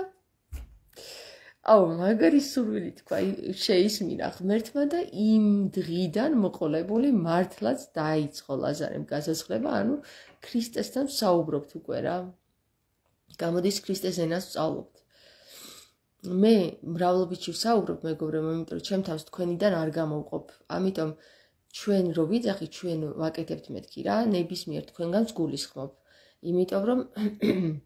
აუ მაგარი სურვილი თქვა შეისმინა ღმერთმა და იმ დღიდან მოყოლებული მართლაც დაიწყო ლაზარემ გასასხლება ანუ ქრისტესთან საუბრობთ უკვე რა. გამოდის ქრისტეს ენას ვსწავლობთ მე მრავლობიჩი ვსაუბრობ მეგობრებო იმიტომ რომ ჩემ თავს თქვენიდან არ გამოვყოფ. ამიტომ ჩვენ რო ვიძახი ჩვენ ვაკეთებთ მეთქი რა ნებისმიერ თქვენგანს გულისხმობ იმიტომ რომ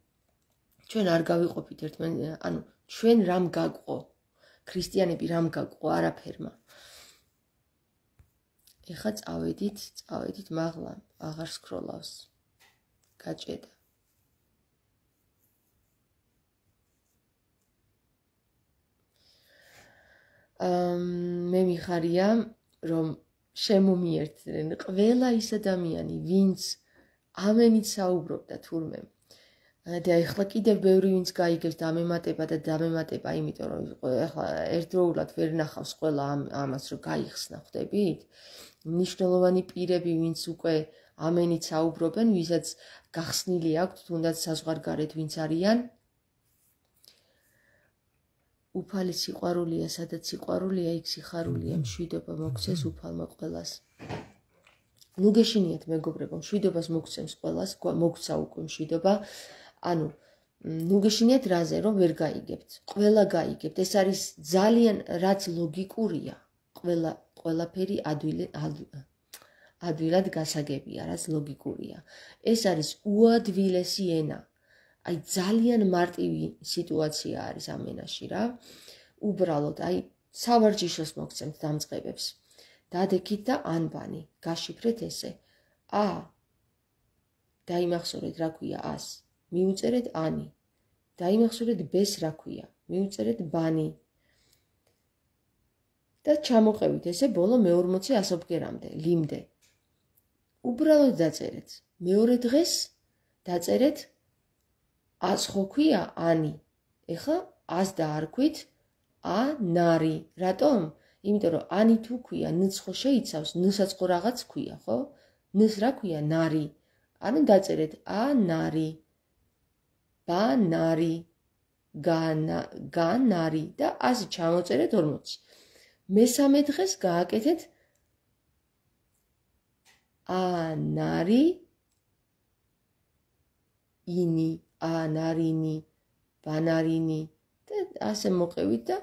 ჩვენ არ გავიყოფით ერთმანეთს ანუ ჩვენ რამ გაგვყო? ქრისტიანები რამ გაგვყო არაფერმა? ეხა წავედით, წავედით მაღლა, აღარ სკროლავს. გაჭედა. ამ მე მიხარია რომ შემომიერთდნენ ყველა ის ადამიანი, ვინც ამენით საუბრობდა თურმე. და ეხლა კიდევ ბევრი ვინც გაიგებს დამემატება და დამემატება, იმიტომ რომ ეხლა ერთდროულად ვერ ნახავს ყველა ამას რომ გაიხსნა ხდებით. ნიშნულოვანი პირები ვინც უკვე ამენით საუბრობენ, ვისაც გახსნილი აქვთ თუნდაც საზღვარგარეთ ვინც არიან. უფალი სიყვარულია, სადაც სიყვარულია, იქ სიხარულია, მშვიდობა მოგცეს უფალმა ყველას. ნუ გეშინიათ მეგობრებო, მშვიდობას მოგცემს ყველას, მოგცა უკვე მშვიდობა. ანუ ნუ გეშინიათ რაზე, რომ ვერ გაიგებთ. ყველა გაიგებთ. ეს არის ძალიან რაც ლოგიკურია. ყველა ყველაფერი ადვილ ადვილად გასაგებია, რაც ლოგიკურია. ეს არის უადვილესი ენა. აი ძალიან მარტივი სიტუაცია არის ამ ენაში რა. უბრალოდ აი სავარჯიშოს მოგცემთ დამწყებებს. დადექით და ანბანი, გაშიფრეთ ესე. ა დაიმახსოვრეთ რა ქვია ას. მიუწერეთ ანი. დაიმახსოვრეთ ბეს რა ქვია. მიუწერეთ ბანი. და ჩამოყევით ესე ბოლო მე-40 ასობგერამდე, ლიმდე. უბრალოდ დაწერეთ. მეორე დღეს დაწერეთ ას ხო ქვია? ანი. ეხა ას დაარქვით ა ნარი. რატომ? იმიტომ რომ ანი თუ ქვია ნც ხო შეიცავს ნსაც ხო რაღაც ქვია ხო? ნს რა ქვია? ნარი. ანუ დაწერეთ ა ნარი. ბა ნარი. განა განარი და ასე ჩამოწერეთ 40 მესამე დღეს გააკეთეთ ა ნარი ინი ა ნარინი ბანარინი და ასე მოყევით და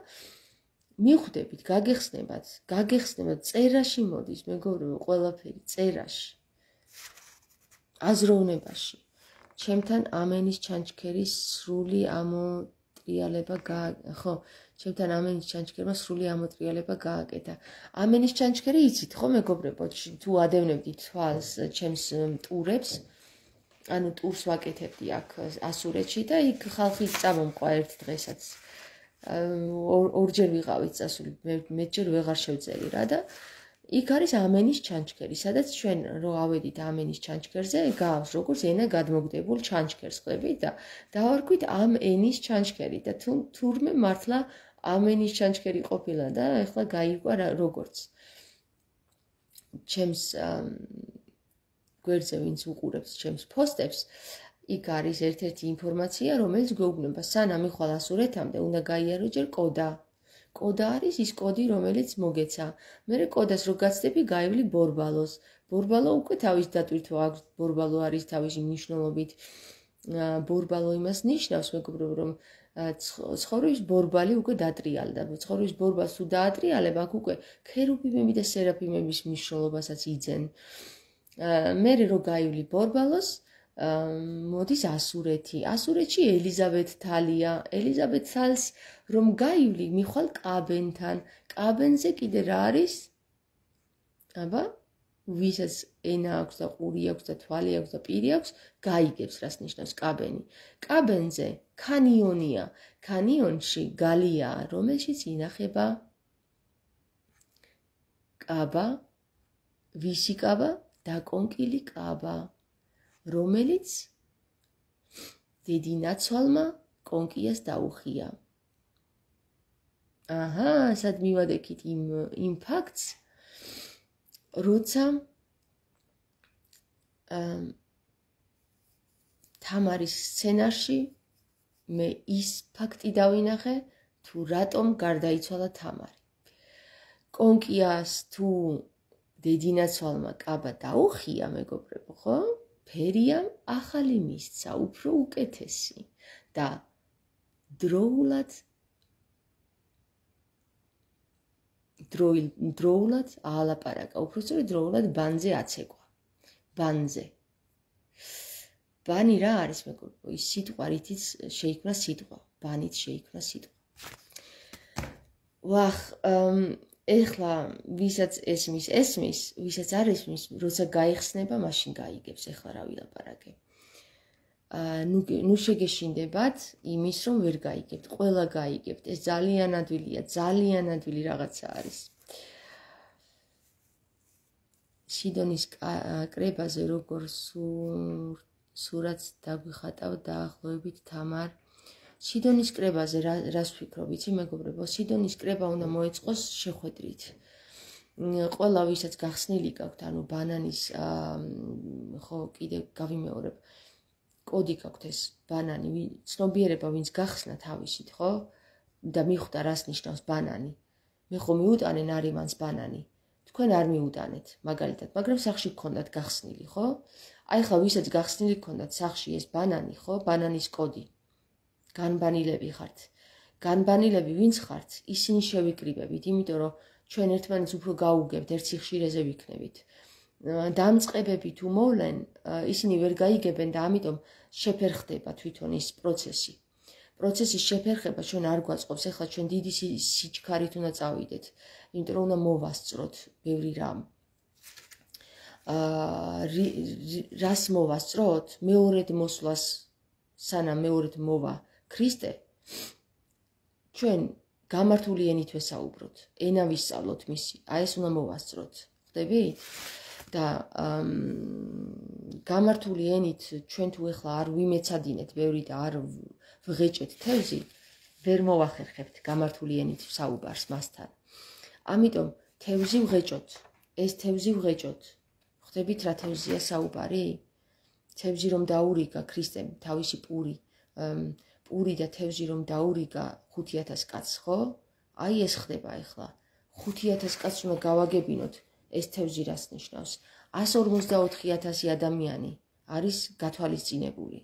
მიხვდებით, გაგეხსნებათ, გაგეხსნებათ წერაში მოდის, მეგობრებო, ყველაფერი წერაში. აზროვნებაში. ჩემთან ამენის ჩანჩქერის სრული ამოტრიალება გა ხო, ჩემთან ამენის ჩანჩქერმა სრული ამოტრიალება გააკეთა. ამენის ჩანჩქერი იცით, ხო, მეგობრებო, თუ ადევნებდით თვალს ჩემს ტურებს, ანუ ტურს ვაკეთებდი აქ ასურეთში და იქ ხალხი წამომყვა ერთ დღესაც. ორჯერ ვიყავით წასული მე მეჯერ ვეღარ შევწერი რა და იქ არის ამენის ჩანჩქერი სადაც ჩვენ რო ავედით ამენის ჩანჩქერზე გავს როგორც ენა გადმოგდებულ ჩანჩქერს ხვდები და დავარქვით ამ ენის ჩანჩქერი და თუ თურმე მართლა ამენის ჩანჩქერი ყოფილა და ეხლა გაირკვა როგორც ჩემს გვერდზე ვინც უყურებს ჩემს პოსტებს იქ არის ერთ-ერთი ინფორმაცია, რომელიც გვეუბნება, სანამ იხვალ ასურეთამდე, უნდა გაიარო ჯერ კოდა. კოდა არის ის კოდი, რომელიც მოგეცა. მე კოდას რო გაცდები, გაივლი ბორბალოს. ბორბალო უკვე თავის დატვირთვა აქვს, ბორბალო არის თავისი მნიშვნელობით. ბორბალო იმას ნიშნავს, მეგობრებო, რომ ცხოვრების ბორბალი უკვე დატრიალდა. ცხოვრების ბორბალს თუ დაატრიალებ, აქ უკვე ქერუბიმები და სერაფიმების მნიშვნელობასაც იძენ. მე რო გაივლი ბორბალოს, მოდის ასურეთი. ასურეთში ელიზაბეთ თალია. ელიზაბეთ თალს რომ გაივლი, მიხვალ კაბენთან. კაბენზე კიდე რა არის? აბა, ვისაც ენა აქვს და ყური აქვს და თვალი აქვს და პირი აქვს, გაიგებს რას ნიშნავს კაბენი. კაბენზე კანიონია. კანიონში გალია, რომელშიც ინახება კაბა, ვისი კაბა? დაკონკილი კაბა. რომელიც დიდი ნაცვალმა კონკიას დაუხია. აჰა, სად მივადექით იმ იმ ფაქტს, როცა ამ თამარის სცენარში მე ის ფაქტი დავინახე, თუ რატომ გარდაიცვალა თამარი. კონკიას თუ დედინაცვალმა კაბა დაუხია, მეგობრებო, ხო? ფერიამ ახალი მისცა, უფრო უკეთესი და დროულად დროილ დროულად აალაპარაკა, უფრო სწორედ დროულად ბანზე აცეკვა. ბანზე. ბანი რა არის მეგობრებო? ის სიტყვა რითიც შეიქმნა სიტყვა, ბანით შეიქმნა სიტყვა. ვახ, ეხლა ვისაც ესმის ესმის, ვისაც არ ესმის, როცა გაიხსნება, მაშინ გაიგებს ეხლა რა ვილაპარაკე. აა ნუ ნუ შეგეშინდებათ იმის რომ ვერ გაიგებთ, ყველა გაიგებთ. ეს ძალიან ადვილია, ძალიან ადვილი რაღაცა არის. სიდონის კრებაზე როგორ სურათს დაგვიხატავ დაახლოებით თამარ სიდონის კრებაზე რა რას ვფიქრობ, იცი მეგობრებო, სიდონის კრება უნდა მოეწყოს შეხვედრით. ყველა ვისაც გახსნილი გაქვთ, ანუ ბანანის ხო კიდე გავიმეორებ. კოდი გაქვთ ეს ბანანი, ცნობიერება ვინც გახსნა თავისით, ხო? და მიხვდა რას ნიშნავს ბანანი. მე ხომ მიუტანენ არივანს ბანანი. თქვენ არ მიუდანეთ, მაგალითად, მაგრამ სახში გქონდათ გახსნილი, ხო? აი ხა ვისაც გახსნილი გქონდათ სახში ეს ბანანი, ხო? ბანანის კოდი. განბანილები ხართ. განბანილები ვინც ხართ, ისინი შევიკრიბებით, იმიტომ რომ ჩვენ ერთმანეთს უფრო გაუგებთ, ერთ სიხშირეზე ვიქნებით. დამწყებები თუ მოვლენ, ისინი ვერ გაიგებენ და ამიტომ შეფერხდება თვითონ ის პროცესი. პროცესის შეფერხება ჩვენ არ გვაწყობს, ეხლა ჩვენ დიდი სიჩქარით უნდა წავიდეთ, იმიტომ რომ უნდა მოვასწროთ ბევრი რამ. აა რას მოვასწროთ? მეორედ მოსვლას სანამ მეორედ მოვა ქრისტე ჩვენ გამართული ენით ვესაუბროთ, ენა ვისწავლოთ მისი. აი ეს უნდა მოვასწროთ. ხდები? და გამართული ენით ჩვენ თუ ეხლა არ ვიმეცადინეთ ბევრი და არ ვღეჭეთ თევზი, ვერ მოვახერხებთ გამართული ენით საუბარს მასთან. ამიტომ თევზი ვღეჭოთ, ეს თევზი ვღეჭოთ. ხვდებით რა თევზია საუბარი? თევზი რომ დაურიგა ქრისტემ თავისი პური, პური და თევზი რომ დაურიგა 5000 კაცს, ხო? აი ეს ხდება ახლა. 5000 კაცს უნდა გავაგებინოთ ეს თევზი რას ნიშნავს? 154000 ადამიანი არის გათვალისწინებული.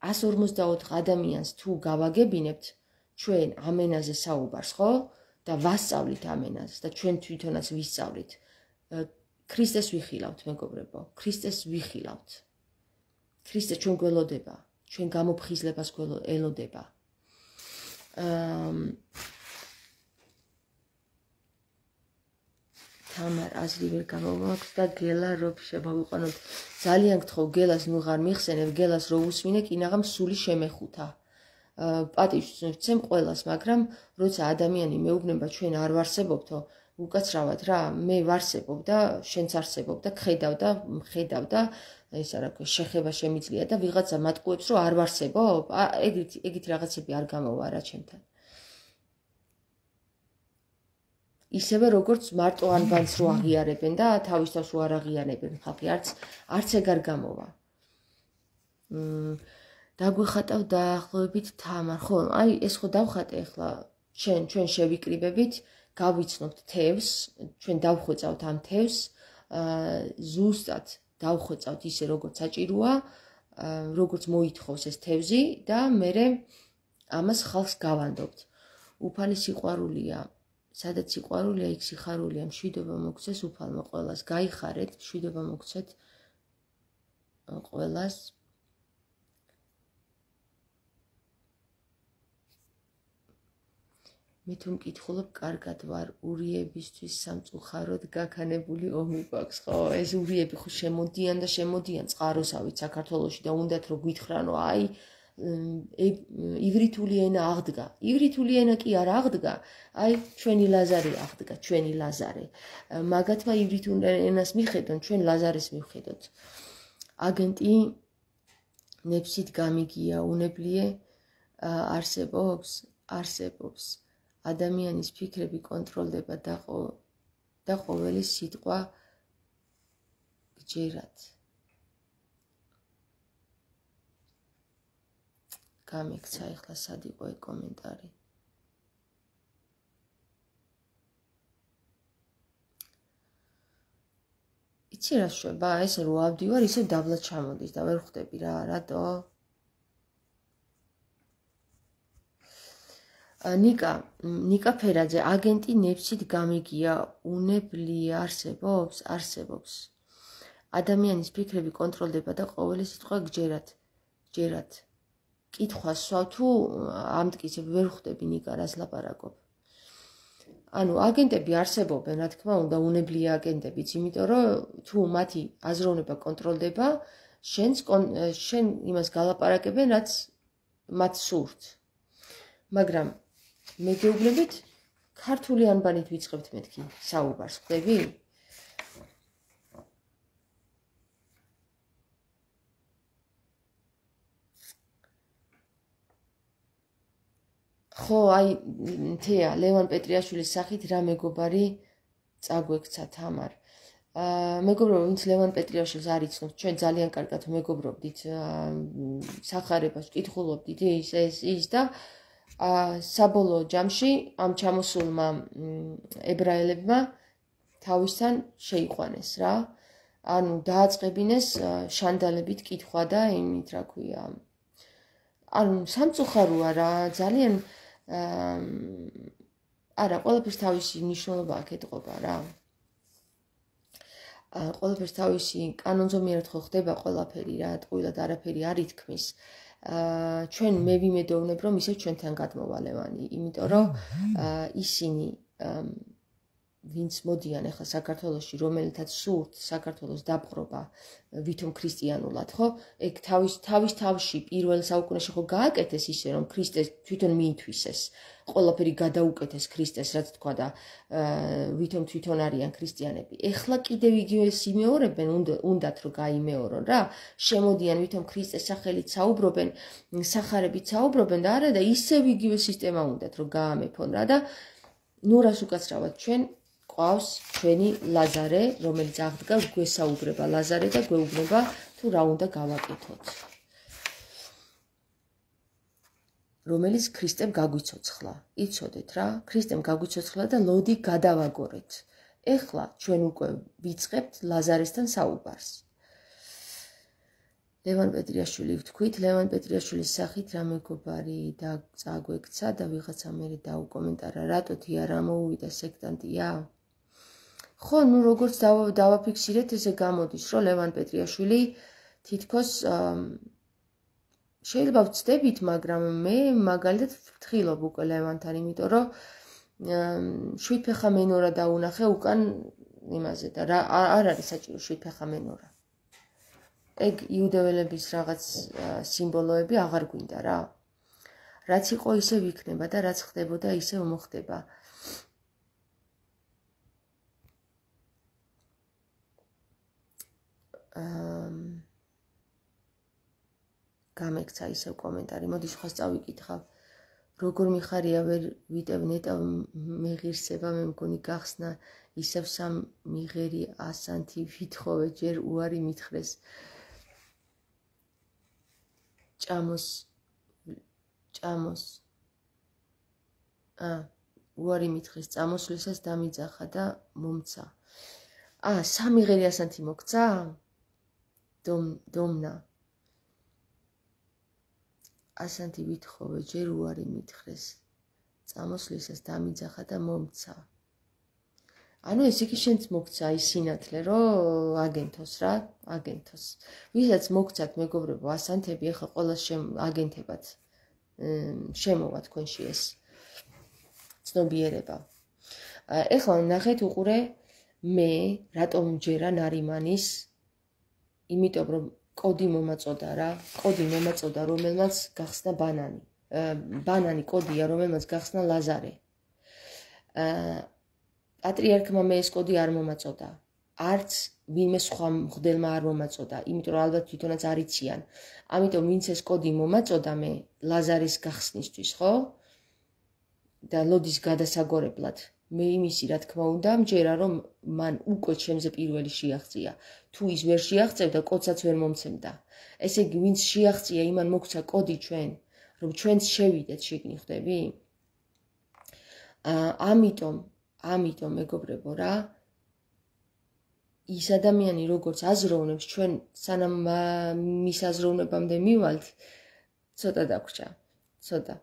154 ადამიანს თუ გავაგებინებთ ჩვენ ამენაზე საუბარს, ხო? და ვასწავლით ამენას და ჩვენ თვითონაც ვისწავლით. ქრისტეს ვიხილავთ, მეგობრებო, ქრისტეს ვიხილავთ. ქრისტე ჩვენ გველოდება, ჩვენ გამოფხიზლებას გველოდება. აა თამარ აზრი ვერ გამოვაქვს და გელა რო შემოვიყვანოთ ძალიან გთხოვ გელას ნუ ღარ მიხსენებ გელას რო უსმინე კინაღამ სული შემეხუთა პატივს ვცემ ყოველას მაგრამ როცა ადამიანი მეუბნება ჩვენ არ ვარსებობთო უკაცრავად რა მე ვარსებობ და შენც არსებობ და ხედავ და ხედავ და ესა რა ქვია შეხება შემიძლია და ვიღაცა მატყუებს რომ არ ვარსებობ ეგეთ ეგეთ რაღაცები არ გამოვა რა ჩემთან. ისევე როგორც მარტო ანბანს რო აღიარებენ და თავის თავს რო არ აღიარებენ ხალხი არც არც ეგარ გამოვა. მ დაგვეხატავ დაახლოებით თამარ. ხო აი ეს ხო დავხატე ახლა ჩვენ ჩვენ შევიკრიბებით გავიცნობთ თევს ჩვენ დავხვეწავთ ამ თევს აა ზუსტად დავხვეწავთ ისე როგორც საჭიროა როგორც მოითხოვს ეს თევზი და მე ამას ხალხს გავანდობთ. უფალი სიყვარულია სადაც სიყვარულია იქ სიხარულია მშვიდობა მოგცეს უფალმა ყოველას გაიხარეთ მშვიდობა მოგცეთ ყოველას მე თუ მკითხულობ კარგად ვარ ურიებისთვის სამწუხაროდ გაქანებული ომი გვაქვს ხო ეს ურიები ხო შემოდიან და შემოდიან წყაროსავით საქართველოსში და უნდათ რომ გითხრანო აი ივრითული ენა აღდგა. ივრითული ენა კი არ აღდგა. აი ჩვენი ლაზარე აღდგა, ჩვენი ლაზარე. მაგათმა ივრითულ ენას მიხედონ, ჩვენ ლაზარეს მივხედოთ. აგენტი ნეფსით გამიგია, უნებლიე არსებობს, არსებობს. ადამიანის ფიქრები კონტროლდება და და ყოველი სიტყვა გჯერათ. გამიქცა ახლა სად იყო ეს კომენტარი იცი რა შვება ეს რო ავდივარ ისე დაბლა ჩამოდის და ვერ ხვდები რა რატო ნიკა ნიკა ფერაძე აგენტი ნეფსით გამიგია უნებლი არსებობს არსებობს ადამიანის ფიქრები კონტროლდება და ყოველი სიტყვა გჯერათ გჯერათ კითხვას სვა თუ ამტკიცებ ვერ ხვდები ნიკა რას ლაპარაკობ. ანუ აგენტები არსებობენ, რა თქმა უნდა, უნებლიე აგენტებიც, იმიტომ რომ თუ მათი აზროვნება კონტროლდება, შენს შენ იმას გალაპარაკებენ, რაც მათ სურთ. მაგრამ მე გეუბნებით ქართული ანბანით ვიწყებთ მეთქი საუბარს, ხვდები? ხო, აი თეა ლევან პეტრიაშვილის სახით რა მეგობარი წაგვექცა თამარ. აა მეგობრებო, ვინც ლევან პეტრიაშვილს არ იცნობთ, ჩვენ ძალიან კარგად მეგობრობდით, სახარებას ვკითხულობდით ის ეს ის და აა საბოლოო ჯამში ამ ჩამოსულმა ებრაელებმა თავისთან შეიყვანეს რა. ანუ დააწყებინეს შანდალებით კითხვა და იმით რა ქვია. ანუ სამწუხაროა რა, ძალიან არა, ყველაფერს თავისი მნიშვნელობა აკეთება რა. ა ყველაფერს თავისი კანონზომიერად ხო ხდება ყველაფერი რა, ტყუილად არაფერი არ ითქმის. ა ჩვენ მე ვიმედოვნებ რომ ისე ჩვენთან გადმოვალევანი, იმიტომ რომ ისინი ვინც მოდიან ახლა საქართველოსში, რომელთაც სურთ საქართველოს დაპყრობა ვითომ ქრისტიანულად, ხო? ეგ თავის თავის თავში პირველ საუკუნეში ხო გააკეთეს ისე რომ ქრისტეს თვითონ მიითვისეს. ყველაფერი გადაუკეთეს ქრისტეს, რაც თქვა და ვითომ თვითონ არიან ქრისტიანები. ეხლა კიდევ იგივეს იმეორებენ, უნდათ რომ გაიმეორონ რა. შემოდიან ვითომ ქრისტეს სახელით საუბრობენ, სახარებით საუბრობენ და არა და ისევ იგივე სისტემა უნდათ რომ გაამეფონ რა და ნუ რას უკაცრავად ჩვენ ყავს ჩვენი ლაზარე, რომელიც აღდგა გვესაუბრება ლაზარე და გვეუბნება თუ რა უნდა გავაკეთოთ. რომელიც ქრისტემ გაგვიცოცხლა. იცოდეთ რა, ქრისტემ გაგვიცოცხლა და ლოდი გადავაგორეთ. ეხლა ჩვენ უკვე ვიწყებთ ლაზარესთან საუბარს. ლევან პეტრიაშვილი ვთქვით, ლევან პეტრიაშვილის სახით რა მეგობარი და წაგვექცა და ვიღაცა მე დაუკომენტარა, რატო თია რა მოუვიდა სექტანტია? ხო, ну როგორც დავაფიქსირეთ, ესე გამოდის, რომ ლევან პეტრიაშვილი თითქოს შეიძლება ვწდებით, მაგრამ მე მაგალითად ვფრთხილობ უკვე ლევანთან, იმიტომ რომ შვიდფეხა მენორა დაუნახე უკან იმაზე და რა არ არის საჭირო შვიდფეხა მენორა. ეგ იუდეველების რაღაც სიმბოლოები აღარ გვინდა რა. რაც იყო ისე ვიქნება და რაც ხდებოდა ისე მოხდება. გამექცა ისევ კომენტარი. მოდი სხვა წავიკითხავ. როგორ მიხარია ვერ ვიტევ ნეტა მეღირსება მე მგონი გახსნა ისევ სამ მიღერი ასანთი ვითხოვე ჯერ უარი მითხრეს. ჭამოს ჭამოს ა უარი მითხრეს წამოსვლისას დამიძახა და მომცა. ა სამი ღერი ასანთი მოგცა? დომ დომნა. ასანთი ვითხოვე ჯერ უარი მითხრეს. წამოსვლისას დამიძახა და მომცა. ანუ ეს იგი შენც მოგცა ის სინათლე რომ აგენტოს რა აგენტოს. ვისაც მოგცათ მეგობრებო ასანთები ახლა ყველა შემ აგენტებად შემოვა თქვენში ეს ცნობიერება. ეხლა ნახეთ უყურე მე რატომ ჯერა ნარიმანის იმიტომ რომ კოდი მომაწოდა რა, კოდი მომაწოდა, რომელმაც გახსნა ბანანი. ბანანი კოდია, რომელმაც გახსნა ლაზარე. აა პატრიარქმა მე ეს კოდი არ მომაწოდა. არც ვინმე სხვა მხდელმა არ მომაწოდა, იმიტომ რომ ალბათ თვითონაც არიციან. ამიტომ ვინც ეს კოდი მომაწოდა მე ლაზარის გახსნისთვის, ხო? და ლოდის გადასაგორებლად მე იმისი რა თქმა უნდა მჯერა რომ მან უკვე ჩემზე პირველი შეაღწია. თუ ის ვერ შეაღწევდა კოდსაც ვერ მომცემდა. ესე იგი ვინც შეაღწია იმან მოგცა კოდი ჩვენ რომ ჩვენც შევიდეთ შეგნი ხდები. აა ამიტომ ამიტომ მეგობრებო რა ის ადამიანი როგორც აზროვნებს ჩვენ სანამ მის აზროვნებამდე მივალთ ცოტა დაგვრჩა ცოტა.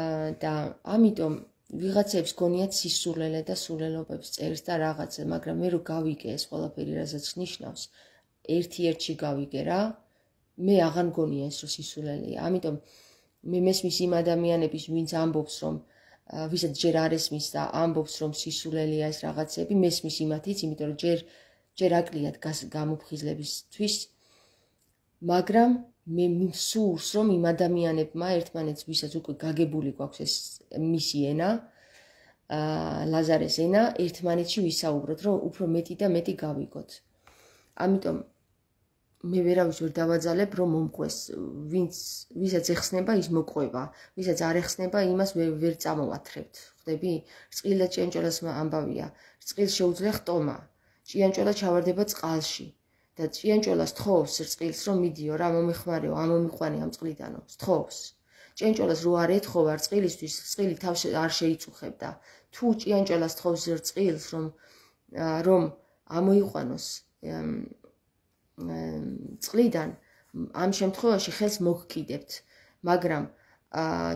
აა და ამიტომ ვიღაცებს გონიათ სისულელე და სულელობებს წერს და რაღაცა, მაგრამ მე რო გავიგე ეს ყველაფერი რასაც ნიშნავს, ერთ-ერთში გავიგე რა, მე აღარ გონია ეს რო სისულელეა. ამიტომ მე მესმის იმ ადამიანების, ვინც ამბობს, რომ ვისაც ჯერ არ ესმის და ამბობს, რომ სისულელეა ეს რაღაცები, მესმის იმათიც, იმიტომ რომ ჯერ ჯერ აკლიათ გამოფხიზლებისთვის, მაგრამ მე მსურს რომ იმ ადამიანებმა ერთმანეთს ვისაც უკვე გაგებული გვაქვს ეს მისი ენა აა ლაზარეს ენა ერთმანეთში ვისაუბროთ რომ უფრო მეტი და მეტი გავიგოთ. ამიტომ მე ვერავის ვერ დავაძალებ რომ მომყვეს ვინც ვისაც ეხსნება ის მოყვება ვისაც არ ეხსნება იმას ვერ ვერ წამოვათრებთ. ხდები წყილ და ჭიანჭველას ამბავია. წყილს შეუძლია ხტომა. ჭიანჭველა ჩავარდება წყალში და ჭიანჭველას თხოვს რწყილს რომ მიდიო რა მომიხმარეო ამ მომიყვანე ამ წყლიდანო თხოვს. ჭიანჭველას რო არ ეთხოვა რწყილისთვის რწყილი თავს არ შეიწუხებდა თუ ჭიანჭველას თხოვს რწყილს რომ რომ ამოიყვანოს წყლიდან ამ შემთხვევაში ხელს მოგკიდებთ მაგრამ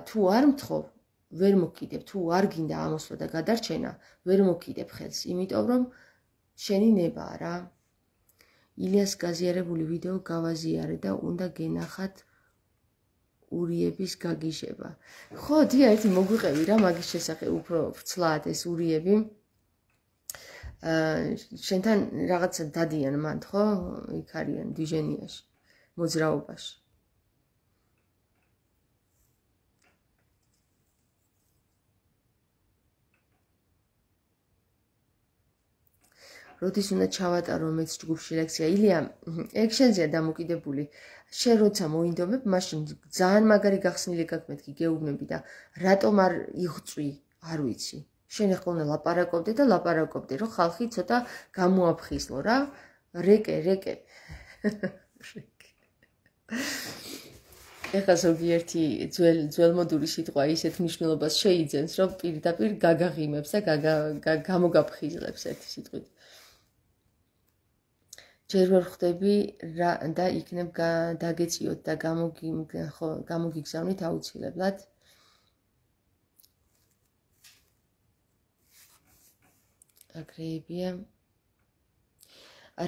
თუ არ მთხოვ ვერ მოგკიდებ თუ არ გინდა ამოსვლა და გადარჩენა ვერ მოგკიდებ ხელს იმიტომ რომ შენი ნებაა რა ილიას გაზიარებული ვიდეო გავაზიარე და უნდა გენახათ ურიების გაგიჟება. ხო, დია, ერთი მოგვიყევი რა მაგის შესახებ უფრო ფცლად ეს ურიები. აა შენთან რაღაცა დადიან მანდ, ხო? იქ არიან დიჟენიაში, მოძრაობაში. როდის უნდა ჩავატარო მეც ჯგუფში ლექცია? ილია ეგ შენზეა დამოკიდებული. შენ როცა მოინდომებ მაშინ ძალიან მაგარი გახსნილი გაქვს მეთქი გეუბნები და რატომ არ იღწვი? არ ვიცი. შენ ეხლა ლაპარაკობდე და ლაპარაკობდე რომ ხალხი ცოტა გამოაფხიზლო რა. რეკე რეკე. ეხლა ზოგიერთი ძველ ძველმოდური სიტყვა ისეთ მნიშვნელობას შეიძენს რომ პირდაპირ გაგაღიმებს და გამოგაფხიზლებს ერთი სიტყვით ჯერ ვერ ხვდები რა და იქნებ დაგეწიოთ და გამოგი ხო გამოგიგზავნით აუცილებლად. აგრეებია.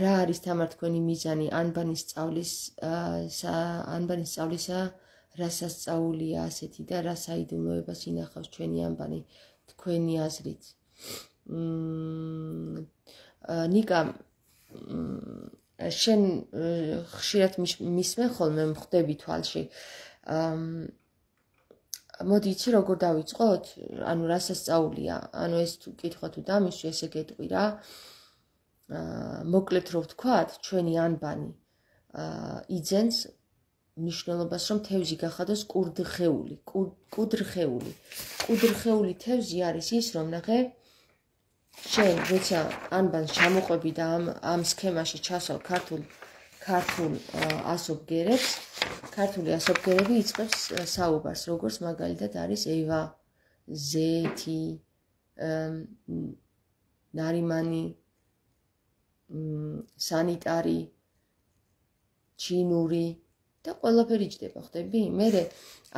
რა არის თამარ თქვენი მიზანი? ანბანის სწავლის ანბანის სწავლისა რა სასწაულია ასეთი და რა საიდუმლოებას ინახავს ჩვენი ანბანი? თქვენი აზრით. მ ნიკა შენ ხშირად მისმენ ხოლმე მხდები თვალში. მოდი იცი როგორ დავიწყოთ? ანუ რასასწაულია? ანუ ეს თუ კითხვა თუ დამისვი ესე გეტყვი რა. აა მოკლედ რო ვთქვათ, ჩვენი ანბანი აა იძენს ნიშნულობას რომ თევზი გახადოს კურდღეული, კუდრღეული. კუდრღეული თევზი არის ის რომ ნახე შენ როცა ანბანს ჩამოყვები და ამ ამ სქემაში ჩასვალ ქართულ ქართულ ასობგერებს ქართული ასობგერები იწყებს საუბარს როგორც მაგალითად არის ევა ზეთი ნარიმანი სანიტარი ჩინური და ყველაფერი ჯდება ხდები მე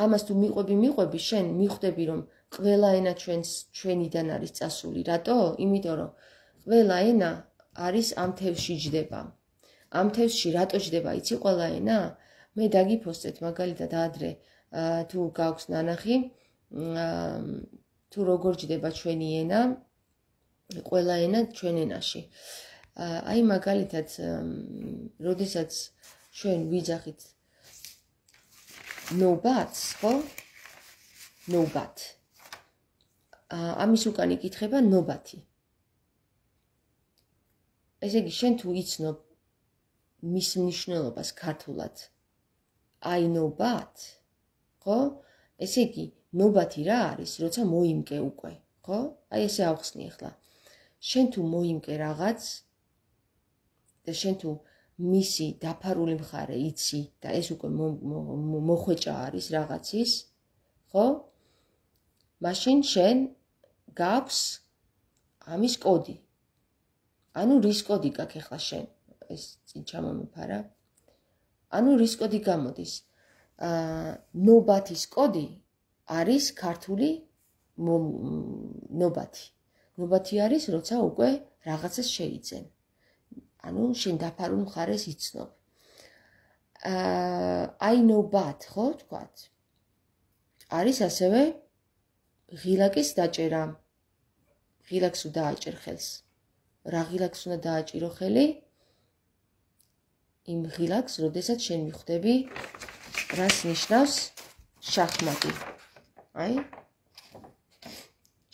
ამას თუ მიყვები მიყვები შენ მიხვდები რომ ყველა ენა ჩვენს ჩვენიდან არის წასული. რატო? იმიტომ რომ ყველა ენა არის ამ თევზში ჯდება. ამ თევზში რატო ჯდება, იცი ყველა ენა? მე დაგიფოსტეთ მაგალითად ადრე თუ გაქვს ნანახი თუ როგორ ჯდება ჩვენი ენა ყველა ენა ჩვენ ენაში. აი მაგალითად როდესაც ჩვენ ვიძახით ნობაც, ხო? ნობაც. ამის უკან იკითხება ნობათი. ესე იგი, შენ თუ იცნობ მის მნიშვნელობას ქართულად, I know but, ხო? ესე იგი, ნობათი რა არის, როცა მოიმკე უკვე, ხო? აი ესე ავხსნი ახლა. შენ თუ მოიმკე რაღაც და შენ თუ მისი დაფარული მხარე იცი და ეს უკვე მოხვეჭა არის რაღაცის, ხო? მაშინ შენ გაქვს ამის კოდი. ანუ რის კოდი გაქვს ახლა შენ? ეს წინ ჩამომიფარა. ანუ რის კოდი გამოდის? აა ნობათის კოდი არის ქართული ნობათი. ნობათი არის, როცა უკვე რაღაცას შეიძენ. ანუ შენ დაფარულ მხარეს იცნობ. აა I know but, ხო, თქვათ. არის ასევე ღილაკის დაჭერა. ღილაკს უნდა დააჭერ ხელს. რა ღილაკს უნდა დააჭირო ხელი? იმ ღილაკს, როდესაც შენ მიხვდები, რას ნიშნავს შახმატი. აი?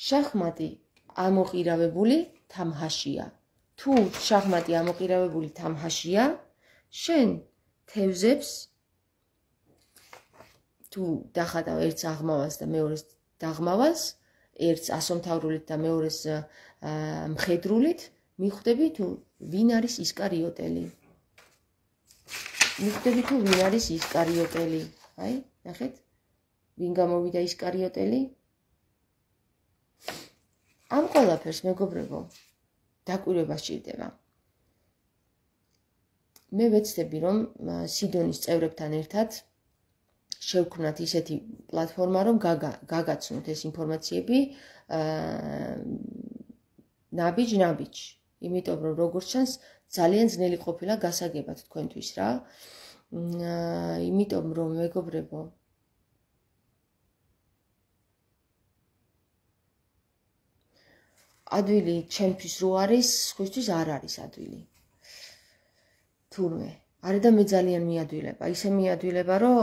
შახმატი ამოყირავებული თამჰაშია. თუ შახმატი ამოყირავებული თამჰაშია, შენ თევზებს თუ დახატავ ერთს აღმავას და მეორეს დაღმავას, ერთს ასომთავრულით და მეორეს მხედრულით მიხვდები თუ ვინ არის ისკარიოტელი. მიხვდები თუ ვინ არის ისკარიოტელი. აი, ნახეთ. ვინ გამოვიდა ისკარიოტელი? ამ ყველაფერს მეგობრებო, დაკვირვება სჭირდება. მე ვეცდები რომ სიდონის წევრებთან ერთად შევქმნათ ისეთი პლატფორმა რომ გაგაცნოთ ეს ინფორმაციები აა ნაბიჯ ნაბიჯ. იმიტომ რომ როგორც ჩანს ძალიან ძნელი ყოფილა გასაგებად თქვენთვის რა. აა იმიტომ რომ მეგობრებო ადვილი ჩემთვის რო არის სხვისთვის არ არის ადვილი. თურმე არა და მე ძალიან მიადვილება. ისე მიადვილება რომ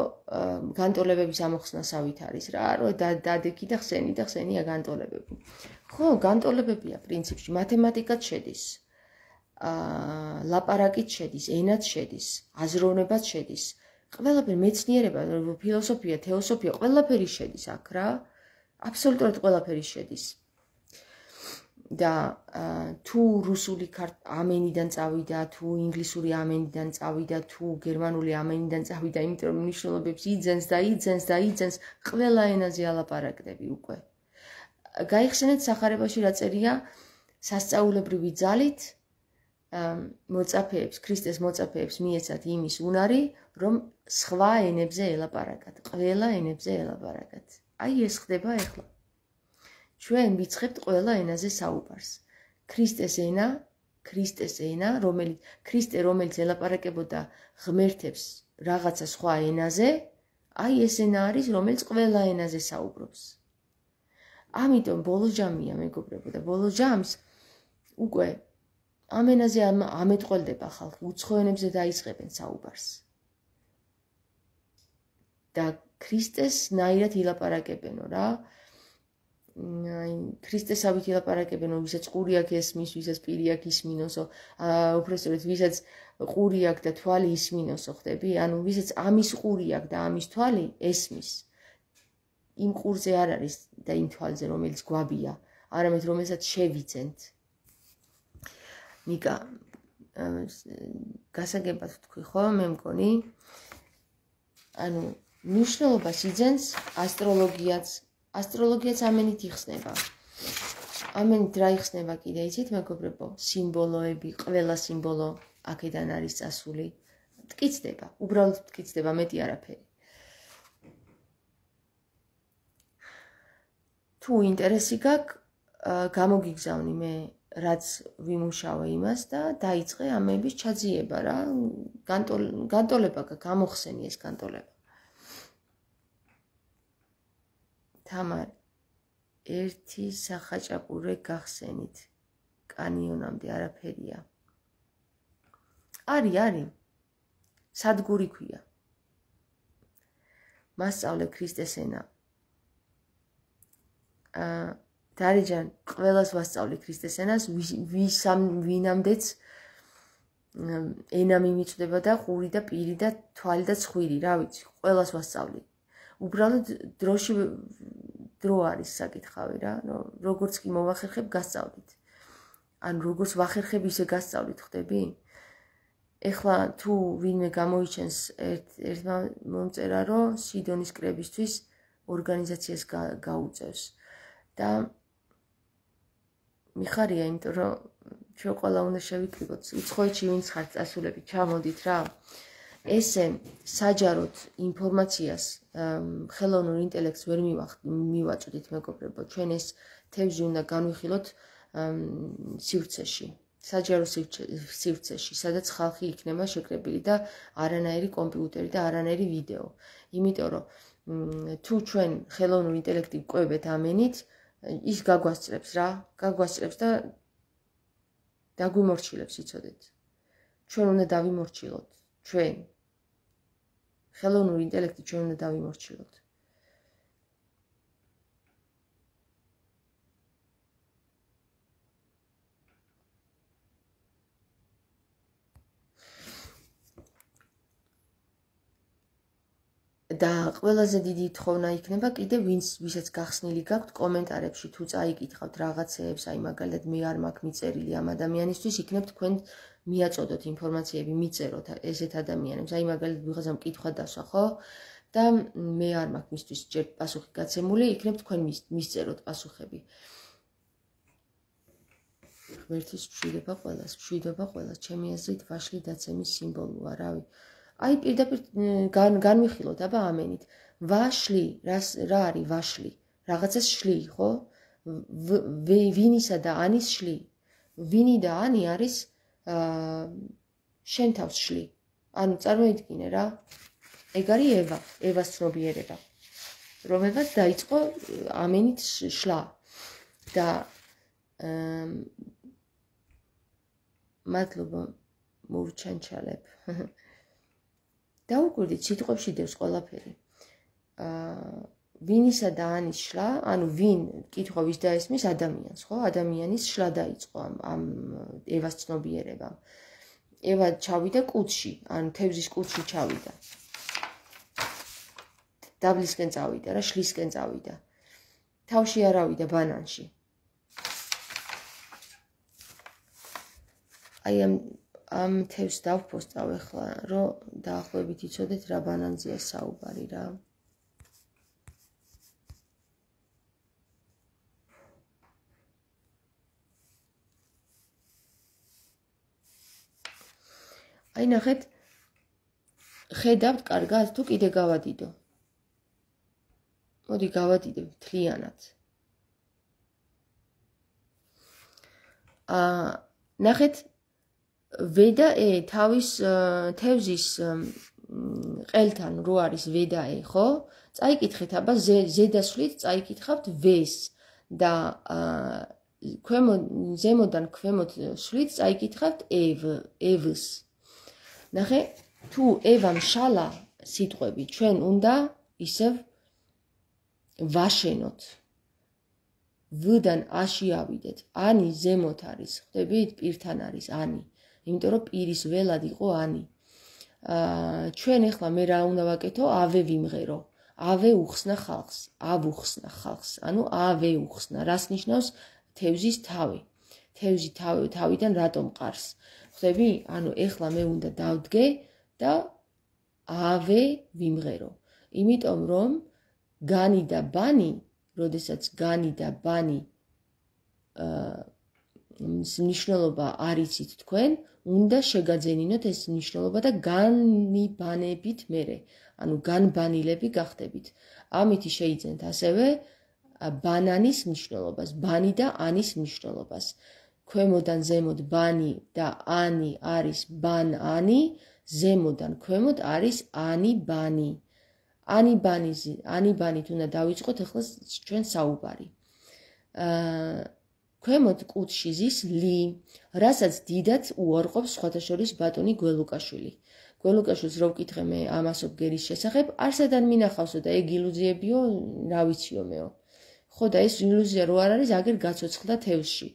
განტოლებების ამოხსნასავით არის რა რომ დადექი და ხსენი და ხსენია განტოლებები. ხო განტოლებებია პრინციპში. მათემატიკაც შედის. აა ლაპარაკიც შედის ენაც შედის აზროვნებაც შედის. ყველაფერი მეცნიერება ფილოსოფია თეოსოფია ყველაფერი შედის აქ რა. აბსოლუტურად ყველაფერი შედის და თუ რუსული ამენიდან წავიდა, თუ ინგლისური ამენიდან წავიდა, თუ გერმანული ამენიდან წავიდა, იმიტომ რომ მნიშვნელობებს იძენს და იძენს და იძენს ყველა ენაზე ალაპარაკდები უკვე. გაიხსენეთ სახარებაში რა წერია სასწაულებრივი ძალით მოწაფეებს, ქრისტეს მოწაფეებს მიეცათ იმის უნარი, რომ სხვა ენებზე ელაპარაკათ, ყველა ენებზე ელაპარაკათ. აი ეს ხდება ახლა. ჩვენ ვიცხებთ ყველა ენაზე საუბარს. ქრისტეს ენა, ქრისტეს ენა, რომელიც ქრისტე რომელიც ელაპარაკებოდა ღმერთებს რაღაცა სხვა ენაზე, აი ეს ენა არის, რომელიც ყველა ენაზე საუბრობს. ამიტომ ბოლო ჯამია მეგობრებო და ბოლო ჯამს უკვე ამ ენაზე ამეტყველდება ხალხი, უცხო ენებზე დაიწყებენ საუბარს. და ქრისტეს ნაირად ილაპარაკებენო რა. აი ქრისტესავით ილაპარაკებენ, ვისაც ყური აქვს ესმის, ვისაც პირი აქვს ისმინოსო, აა უბრალოდ ვისაც ყური აქვს და თვალი ისმინოსო, ხდები? ანუ ვისაც ამის ყური აქვს და ამის თვალი ესმის. იმ ყურზე არ არის და იმ თვალზე, რომელიც გვაბია, არამედ რომელსაც შევიძენთ. ნიკა გასაგებად თქვი ხო, მე მგონი? ანუ ნიშნულობას იძენს ასტროლოგიაც, ასტროლოგიაც ამენით იხსნება. ამენით რა იხსნება კიდე იცით მეგობრებო? სიმბოლოები, ყველა სიმბოლო აქედან არის წასული. მткиცდება, უბრალოდ მткиცდება, მეტი არაფერი. თუ ინტერესი გაქვს, გამოგიგზავნი მე რაც ვიმუშავე იმას და დაიწყე ამების ჩაძიება რა. განტოლება გამოხსენი ეს განტოლება. თამარ ერთი სახაჭაპურე გახსენით. კანიონამდე არაფერია. არი არი. სადგური ქვია. მასწავლე ქრისტეს ენა ა დარეჯან ყველას ვასწავლე ქრისტეს ენას ვისამ ვინამდეც ენა მიმიწდება და ხური და პირი და თვალი და ცხვირი რა ვიცი ყველას ვასწავლე უბრალოდ დროში დრო არის საკითხავი რა, რომ როგორც კი მოვახერხებ, გასწავლით. ან როგორც ვახერხებ, ისე გასწავლით, ხდები? ეხლა თუ ვინმე გამოიჩენს ერთ ერთმა მომწერა, რომ სიდონის კრებისთვის ორგანიზაციას გაუწევს და მიხარია, იმიტომ რომ ჩვენ ყველა უნდა შევიკრიბოთ, უცხოეთში ვინც ხართ წასულები, ჩამოდით რა. ესე საჯაროდ ინფორმაციას ხელოვნურ ინტელექტს ვერ მივაწვდით მეგობრებო ჩვენ ეს თევზი უნდა განვიხილოთ სივრცეში საჯარო სივრცეში სადაც ხალხი იქნება შეკრებილი და არანაირი კომპიუტერი და არანაირი ვიდეო. იმიტომ რომ თუ ჩვენ ხელოვნურ ინტელექტი ყვებეთ ამენით ის გაგვასწრებს რა გაგვასწრებს და დაგვიმორჩილებს იცოდეთ. ჩვენ უნდა დავიმორჩილოთ ჩვენ ხელოვნური ინტელექტი ჩვენ უნდა დავიმორჩილოთ. და ყველაზე დიდი თხოვნა იქნება კიდე ვინც ვისაც გახსნილი გაქვთ კომენტარებში თუ წაიკითხავთ რაღაცეებს, აი მაგალითად მე არ მაქვს მიწერილი ამ ადამიანისთვის, იქნებ თქვენ მიაწოდოთ ინფორმაციები, მიწეროთ ესეთ ადამიანებს. აი მაგალითად ვიღაცამ კითხვა დასვა, ხო? და მე არ მაქვს მისთვის ჯერ პასუხი გაცემული, იქნებ თქვენ მისწეროთ პასუხები. ღმერთის მშვიდობა ყველას, მშვიდობა ყველას, ჩემი აზრით ვაშლი დაცემის სიმბოლოა, რავი. აი პირდაპირ განვიხილოთ, აბა ამენით. ვაშლი, რას რა არის ვაშლი? რაღაცას შლი, ხო? ვინისა და ანის შლი? ვინი და ანი არის შენ თავს შლი. ანუ წარმოიდგინე რა. ეგ არის ევა, ევას ცნობიერება. რომელსაც დაიწყო ამენით შლა. და აა მადლობა მოვჩანჩალებ. დაუკვირდით სიტყვებში დევს ყველაფერი. აა ვინისა და ანის შლა, ანუ ვინ კითხვა ვის დაესმის ადამიანს, ხო? ადამიანის შლა დაიწყო ამ ამ ევას ცნობიერებამ. ევა ჩავიდა კუთხში, ანუ თევზის კუთხში ჩავიდა. დაბლისკენ წავიდა რა, შლისკენ წავიდა. თავში არავიდა ბანანში. აი ამ ამ თევს დავფოსტავ ახლა, რომ დაახლოებით იცოდეთ რა ბანანზეა საუბარი რა. აი ნახეთ ხედავთ კარგად თუ კიდე გავადიდო მოდი გავადიდებ თლიანად აა ნახეთ ვედაე თავის თევზის ყელთან რო არის ვედაე, ხო? წაიკითხეთ, აბა ზედასვლით წაიკითხავთ ვეს და ქვემო ზემოდან ქვემოთ სვლით წაიკითხავთ ევ, ევს. ნახე, თუ ევამ შალა სიტყვები ჩვენ უნდა ისევ ვაშენოთ. ვდან აში ავიდეთ. ანი ზემოთ არის, ხვდებით? პირთან არის ანი. იმიტომ რომ პირის ველად იყო ანი. აა ჩვენ ახლა მე რა უნდა ვაკეთო? ავე ვიმღერო. ავე უხსნა ხალხს, ავუხსნა ხალხს. ანუ ავე უხსნა. რას ნიშნავს თევზის თავი? თევზი თავი თავიდან რატომ ყარს? ხვდები? ანუ ახლა მე უნდა დავდგე და ავე ვიმღერო. იმიტომ რომ განი და ბანი, როდესაც განი და ბანი აა ნიშნულობა არიცით თქვენ, უნდა შეგაძენინოთ ეს ნიშნულობა და განიბანებით მერე, ანუ განბანილები გახდებით. ამით შეიძლება ასევე ბანანის ნიშნულობას, ბანი და ანის ნიშნულობას. ქვემოდან ზემოთ ბანი და ანი არის ბანანი, ზემოდან ქვემოთ არის ანი ბანი. ანი ბანის ანი ბანით უნდა დავიწყოთ ახლა ჩვენ საუბარი. აა ქვემოთ კუთხში ზის ლი, რასაც დიდად უარყოფს სხვათაშორის ბატონი გველუკაშვილი. გველუკაშვილს რო ვკითხე მე ამასობ გერის შესახებ, არსადან მინახავსო და ეგ ილუზიებიო, რა ვიციო მეო. ხო და ეს ილუზია რო არ არის, აგერ გაცოცხლდა თევზში.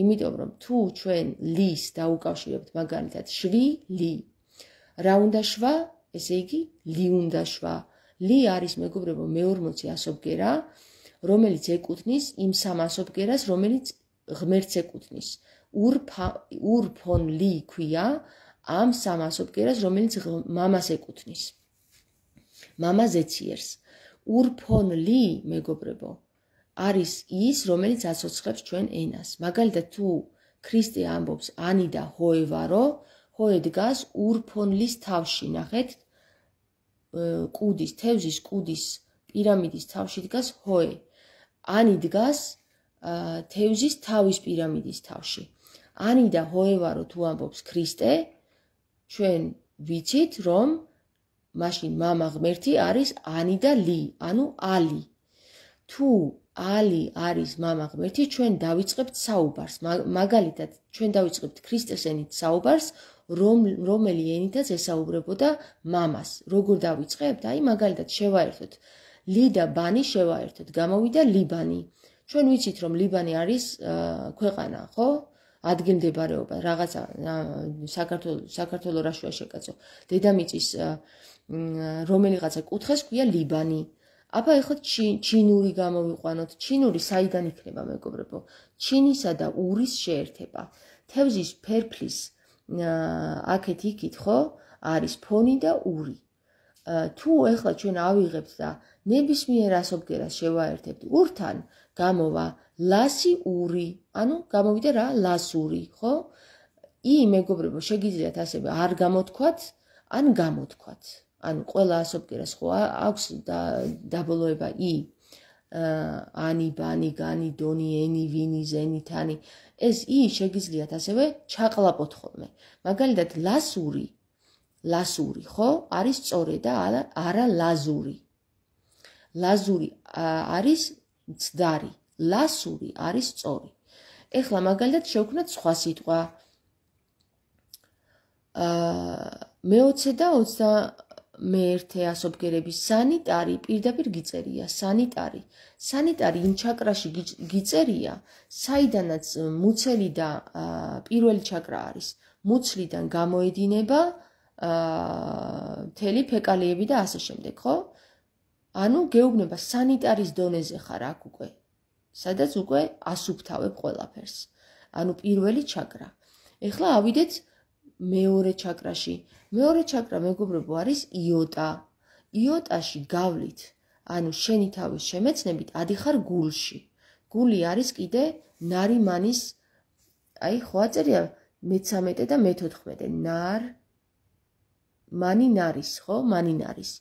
იმიტომ რომ თუ ჩვენ ლის დაუკავშირებთ მაგალითად შვი ლი, რა უნდა შვა? ესე იგი, ლი უნდა შვა. ლი არის მეგობრებო მე-40 ასობგერა, რომელიც ეკუთვნის იმ სამ ასობგერას, რომელიც ღმერთს ეკუთვნის. ურფა ურფონ ლი ქვია ამ სამასობკერას, რომელიც მამას ეკუთვნის. მამა ზეციერს. ურფონ ლი, მეგობრებო, არის ის, რომელიც ასოცხებს ჩვენ ენას. მაგალითად, თუ ქრისტე ამბობს ანი და ჰოევარო, ჰოე დგას ურფონ ლის თავში, ნახეთ? კუდის, თევზის კუდის პირამიდის თავში დგას ჰოე. ანი დგას თევზის თავის პირამიდის თავში. ანი და ჰოევარო თუ ამბობს ქრისტე, ჩვენ ვიცით, რომ მაშინ мама ღმერთი არის ანი და ლი, ანუ ალი. თუ ალი არის мама ღმერთი, ჩვენ დავიწყებთ საუბარს. მაგალითად, ჩვენ დავიწყებთ ქრისტეს ენით საუბარს, რომ რომელი ენითაც ესაუბრებოდა მამას. როგორ დავიწყებთ? აი მაგალითად შევაერთოთ. ალი და ბანი შევაერთოთ. გამოვიდა ლიბანი. ჩვენ ვიცით რომ ლიბანი არის ქვეყანა, ხო? ადგილმდებარეობა, რაღაცა საქართველოს საქართველოს რაშუა შეკაცო. დედამიწის რომელიღაცა კუთხეს ქვია ლიბანი. აბა ეხლა ჩინური გამოვიყვანოთ. ჩინური საიდან იქნება, მეგობრებო? ჩინისა და ურის შეერთება. თევზის ფერფლის აქეთ იქით, ხო? არის ფონი და ური. თუ ეხლა ჩვენ ავიღებთ და ნებისმიერ ასობგერას შევაერთებთ ურთან, გამოვა ლასი ური, ანუ გამოვიდა რა ლასური, ხო? ი მეგობრებო, შეგიძლიათ ასევე არ გამოთქვათ, ან გამოთქვათ. ანუ ყველა ასობკერას ხო აქვს დაბოლოება ი. ანი, ბანი, განი, დონი, ენი, ვინი, ზენი, თანი. ეს ი შეგიძლიათ ასევე ჩაყლაპოთ ხოლმე. მაგალითად, ლასური, ლასური, ხო? არის სწორი და არა ლაზური. ლაზური არის ცდარი, ლასური არის სწორი. ეხლა მაგალითად შევქნათ სხვა სიტყვა. აა მე-20 და 20 მეერთე ასობგერების სანიტარი პირდაპირ გიწერია. სანიტარი. სანიტარი იმ ჩაკრაში გიწერია საიდანაც მუცელი და პირველი ჩაკრა არის. მუცლიდან გამოედინება თელი ფეკალიები და ასე შემდეგ ხო? ანუ გეუბნება სანიტარის დონეზე ხარ აქ უკვე. სადაც უკვე ასუფთავებ ყველაფერს. ანუ პირველი ჩაკრა. ეხლა ავიდეთ მეორე ჩაკრაში მეორე ჩაკრა მეგობრებო არის იოტა. იოტაში გავლით, ანუ შენი თავის შემეცნებით ადიხარ გულში. გული არის კიდე ნარიმანის აი ხო აწერია მე-13 და მე-14 ნარ მანინარის, ხო? მანინარის.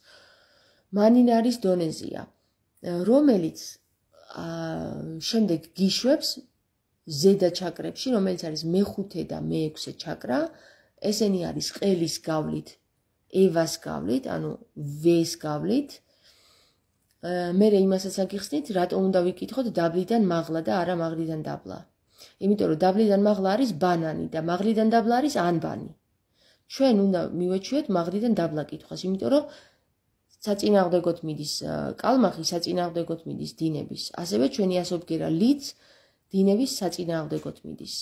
მანინარის დონეზია, რომელიც აა შემდეგ გიშვებს ზედა ჩაკრებში, რომელიც არის მე-5 და მე-6 ჩაკრა. ესენი არის ყელის გავლით, ევას გავლით, ანუ ვეს გავლით. მე რე იმასაც აგიხსნით, რატომ უნდა ვიკითხოთ დაბლიდან მაღლა და არა მაღლიდან დაბლა. იმიტომ რომ დაბლიდან მაღლა არის ბანანი და მაღლიდან დაბლა არის ანბანი. ჩვენ უნდა მივეჩვიოთ მაღლიდან დაბლა კითხვას, იმიტომ რომ საწინააღმდეგოთ მიდის კალმახი, საწინააღმდეგოთ მიდის დინების. ასევე ჩვენი ასობგერა ლიც დინების საწინააღმდეგოთ მიდის.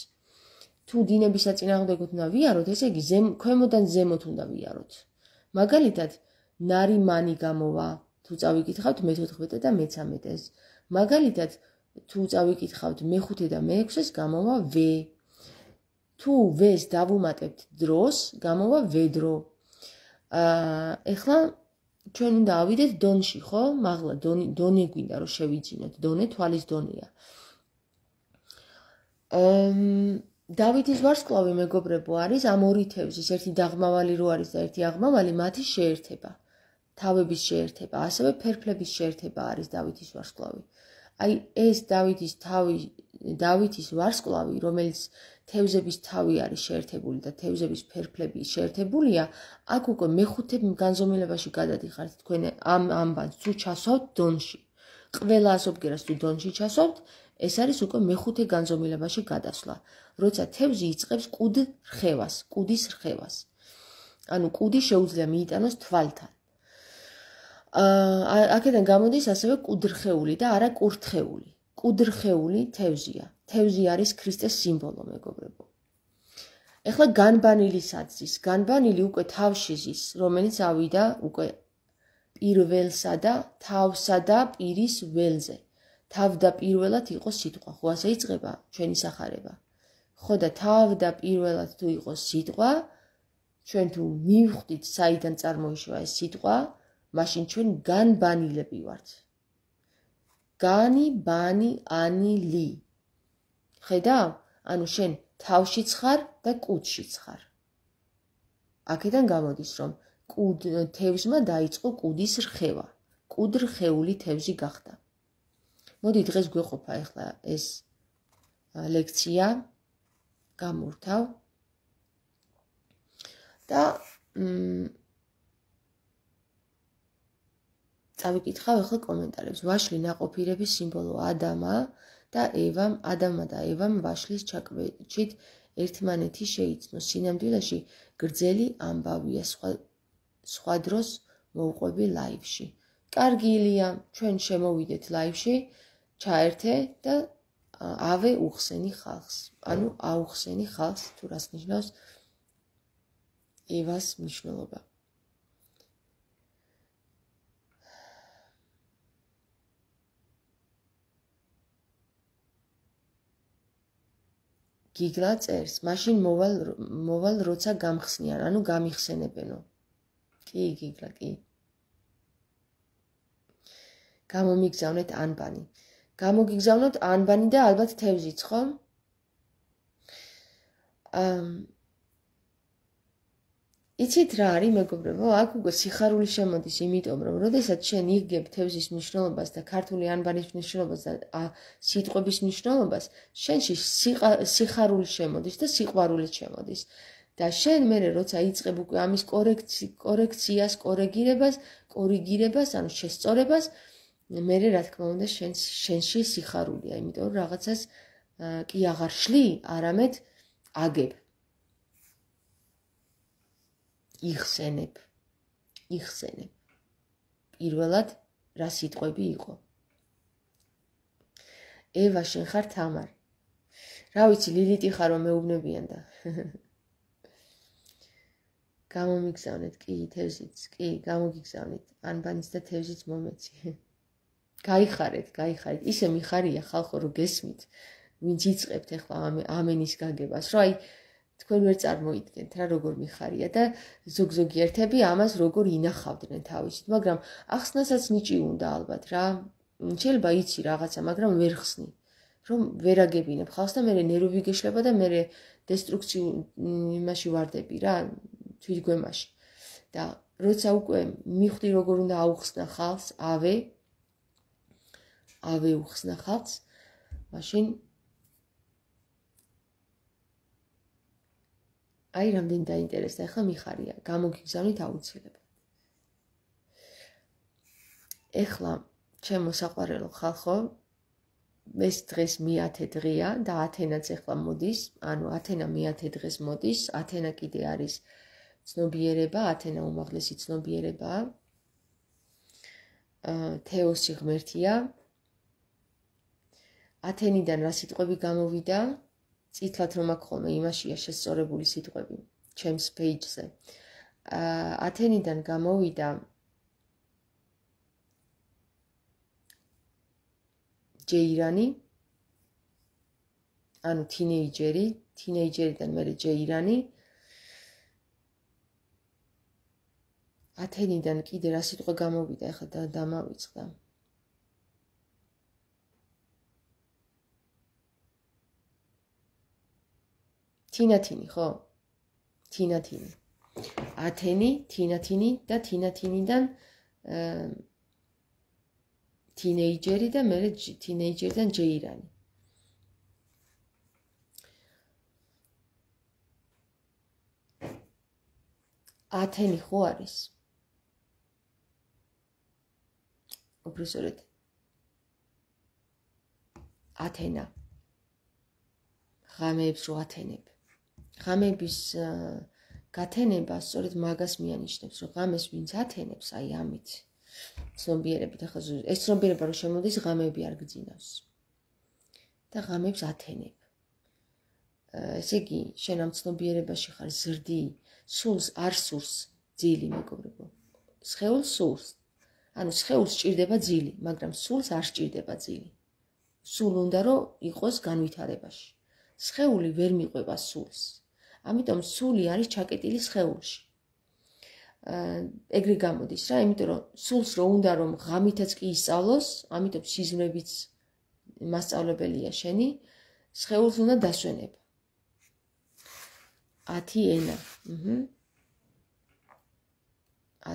თუ დინების საწინააღმდეგოდ უნდა ვიაროთ, ესე იგი ზემ ქვემოდან ზემოთ უნდა ვიაროთ. მაგალითად, ნარიმანი გამოვა, თუ წავიკითხავთ მე-14 და მე-13-ს. მაგალითად, თუ წავიკითხავთ მე-5 და მე-6-ს, გამოვა ვ. თუ ვ-ს დავუმატებთ დროს, გამოვა ვ-დრო. აა, ეხლა ჩვენ უნდა ავიდეთ დონში, ხო? მაღლა დონი დონე გვინდა რომ შევიძინოთ, დონე თვალის დონეა. აა დავითის ვარსკვლავი მეგობრებო არის ამ ორი თევზის ერთი დაღმავალი რო არის და ერთი აღმავალი მათი შეერთება. თავების შეერთება ასევე ფერფლების შეერთება არის დავითის ვარსკვლავი. აი ეს დავითის თავი დავითის ვარსკვლავი რომელიც თევზების თავი არის შეერთებული და თევზების ფერფლები შეერთებულია აქ უკვე მეხუთე განზომილებაში გადადიხართ თქვენ ამ ამბანს თუ ჩასვავთ დონში. ყველა ასობგერას თუ დონში ჩასვავთ ეს არის უკვე მეხუთე განზომილებაში გადასვლა, როცა თევზი იწყებს კუდ რხევას, კუდის რხევას. ანუ კუდი შეუძლია მიიტანოს თვალთან. აა აქედან გამოდის ასევე კუდრხეული და არა კურთხეული. კუდრხეული თევზია. თევზი არის ქრისტეს სიმბოლო, მეგობრებო. ეხლა განბანილი საძის, განბანილი უკვე თავში ზის, რომელიც ავიდა უკვე პირველსა და თავსა და პირის ველზე. თავდაპირველად იყოს სიტყვა, ხო ასე იწება ჩვენი სახარება. ხო და თავდაპირველად თუ იყოს სიტყვა, ჩვენ თუ მივხვდით, საიდან წარმოიშვა ეს სიტყვა, მაშინ ჩვენ განბანილები ვართ. განი, ბანი, ანი, ლი. ხედავ? ანუ შენ თავშიც ხარ და კუდშიც ხარ. აქედან გამოდის, რომ კუდ თევზმა დაიწყო კუდის რხევა. კუდრხეული თევზი გახდა. მოდი დღეს გვეყოფა ახლა ეს ლექცია გამურთავ და წავიკითხავ ახლა კომენტარებს. ვაშლი ناყოფირების სიმბოლო ადამა და ევამ, ადამა და ევამ ვაშლის ჩაკვეჩით ერთმანეთი შეიცნო. სინამდვილეში გრძელი ამბავია სხვა სხვა დროს მოუყვები ლაივში. კარგი ილია, ჩვენ შემოვიდეთ ლაივში. ჩაერთე და ავე უხსენი ხალხს. ანუ აუხსენი ხალხს თუ რას ნიშნავს ევას მნიშვნელობა. გიგლა წერს, მაშინ მოვალ მოვალ როცა გამხსნიან, ანუ გამიხსენებენო. კი, გიგლა, კი. გამომიგზავნეთ ანბანი. გამოგიგზავნოთ ანბანი და ალბათ თევზიც, ხო? აა იცით რა არის მეგობრებო? აქ უკვე სიხარული შემოდის, იმიტომ რომ როდესაც შენ იგებ თევზის მნიშვნელობას და ქართული ანბანის მნიშვნელობას და სიტყვების მნიშვნელობას, შენში სიხარული შემოდის და სიყვარული შემოდის. და შენ მე როცა იწყებ უკვე ამის კორექციას, კორეგირებას, კორიგირებას, ანუ შესწორებას, მე რა თქმა უნდა შენ შენში სიხარულია, იმიტომ რომ რაღაცას კი აღარ შლი, არამედ აგებ. იხსენებ. იხსენებ. პირველად რა სიტყვები იყო? ევა შენ ხარ თამარ. რა ვიცი ლილიტი ხარ რომ მეუბნებიან და. გამომიგზავნეთ კი თევზიც კი გამოგიგზავნით ანბანის და თევზიც მომეცი გაიხარეთ გაიხარეთ ისე მიხარია ხალხო რომ გესმით ვინც იწებთ ახლა ამენის გაგებას რომ აი თქვენ ვერ წარმოიდგენთ რა როგორ მიხარია და ზოგზოგიერთები ამას როგორ ინახავდნენ თავისით, მაგრამ ახსნასაც ნიჭი უნდა ალბათ რა. შეიძლება იცი რაღაცა, მაგრამ ვერ ხსნი. რომ ვერ აგებინებ ხალხს და მე ნერვი გეშლება და მე დესტრუქციულ იმაში ვარდები რა, თვითგვემაში. და როცა უკვე მიხვდი როგორ უნდა აუხსნა ხალხს, ავე ავე უხსნა ხალხს, მაშინ აი რამდენი დაინტერესდა. ახლა მიხარია. გამოგიგზავნით აუცილებლად. ეხლა ჩემო საყვარელო ხალხო ეს დღეს მეათე დღეა და ათენაც ეხლა მოდის. ანუ ათენა მეათე დღეს მოდის. ათენა კიდე არის ცნობიერება ათენა უმაღლესი ცნობიერებაა. თეოსი ღმერთია ათენიდან რა სიტყვები გამოვიდა? წითლად რომ აქ ხოლმე იმაშია შესწორებული სიტყვები ჩემს აა ათენიდან გამოვიდა ჯეირანი ანუ თინეიჯერი, თინეიჯერიდან მე ჯეირანი. ათენიდან კიდე რა სიტყვა გამოვიდა? ახლა და თინათინი ხო? თინათინი. ათენი, თინათინი და თინათინიდან თინეიჯერი და მე თინეიჯერიდან ჯეირანი. ათენი ხო არის? უბრალოდ ათენა. ღამეებს რო ათენებ. ღამების გათენება სწორედ მაგას მიანიშნებს, რომ ღამეს ვინც ათენებს, აი ამით ცნობიერებით ახლა ეს ცნობიერება რომ შემოდის ღამეები არ გძინავს. და ღამებს ათენებ. ესე იგი, შენ ამ ცნობიერებაში ხარ ზრდი, სულს არ სურს ძილი, მეგობრებო. სხეულს სურს. ანუ სხეულს სჭირდება ძილი, მაგრამ სულს არ სჭირდება ძილი. სულ უნდა რომ იყოს განვითარებაში. სხეული ვერ მიყვება სულს. ამიტომ სული არის ჩაკეტილი სხეულში. აა ეგრე გამოდის რა, იმიტომ რომ სულს რო უნდა რომ ღამითაც კი ისწავლოს, ამიტომ სიზმრებიც მასწავლებელია შენი, სხეულს უნდა დასვენებ. 10 ენა. აჰა.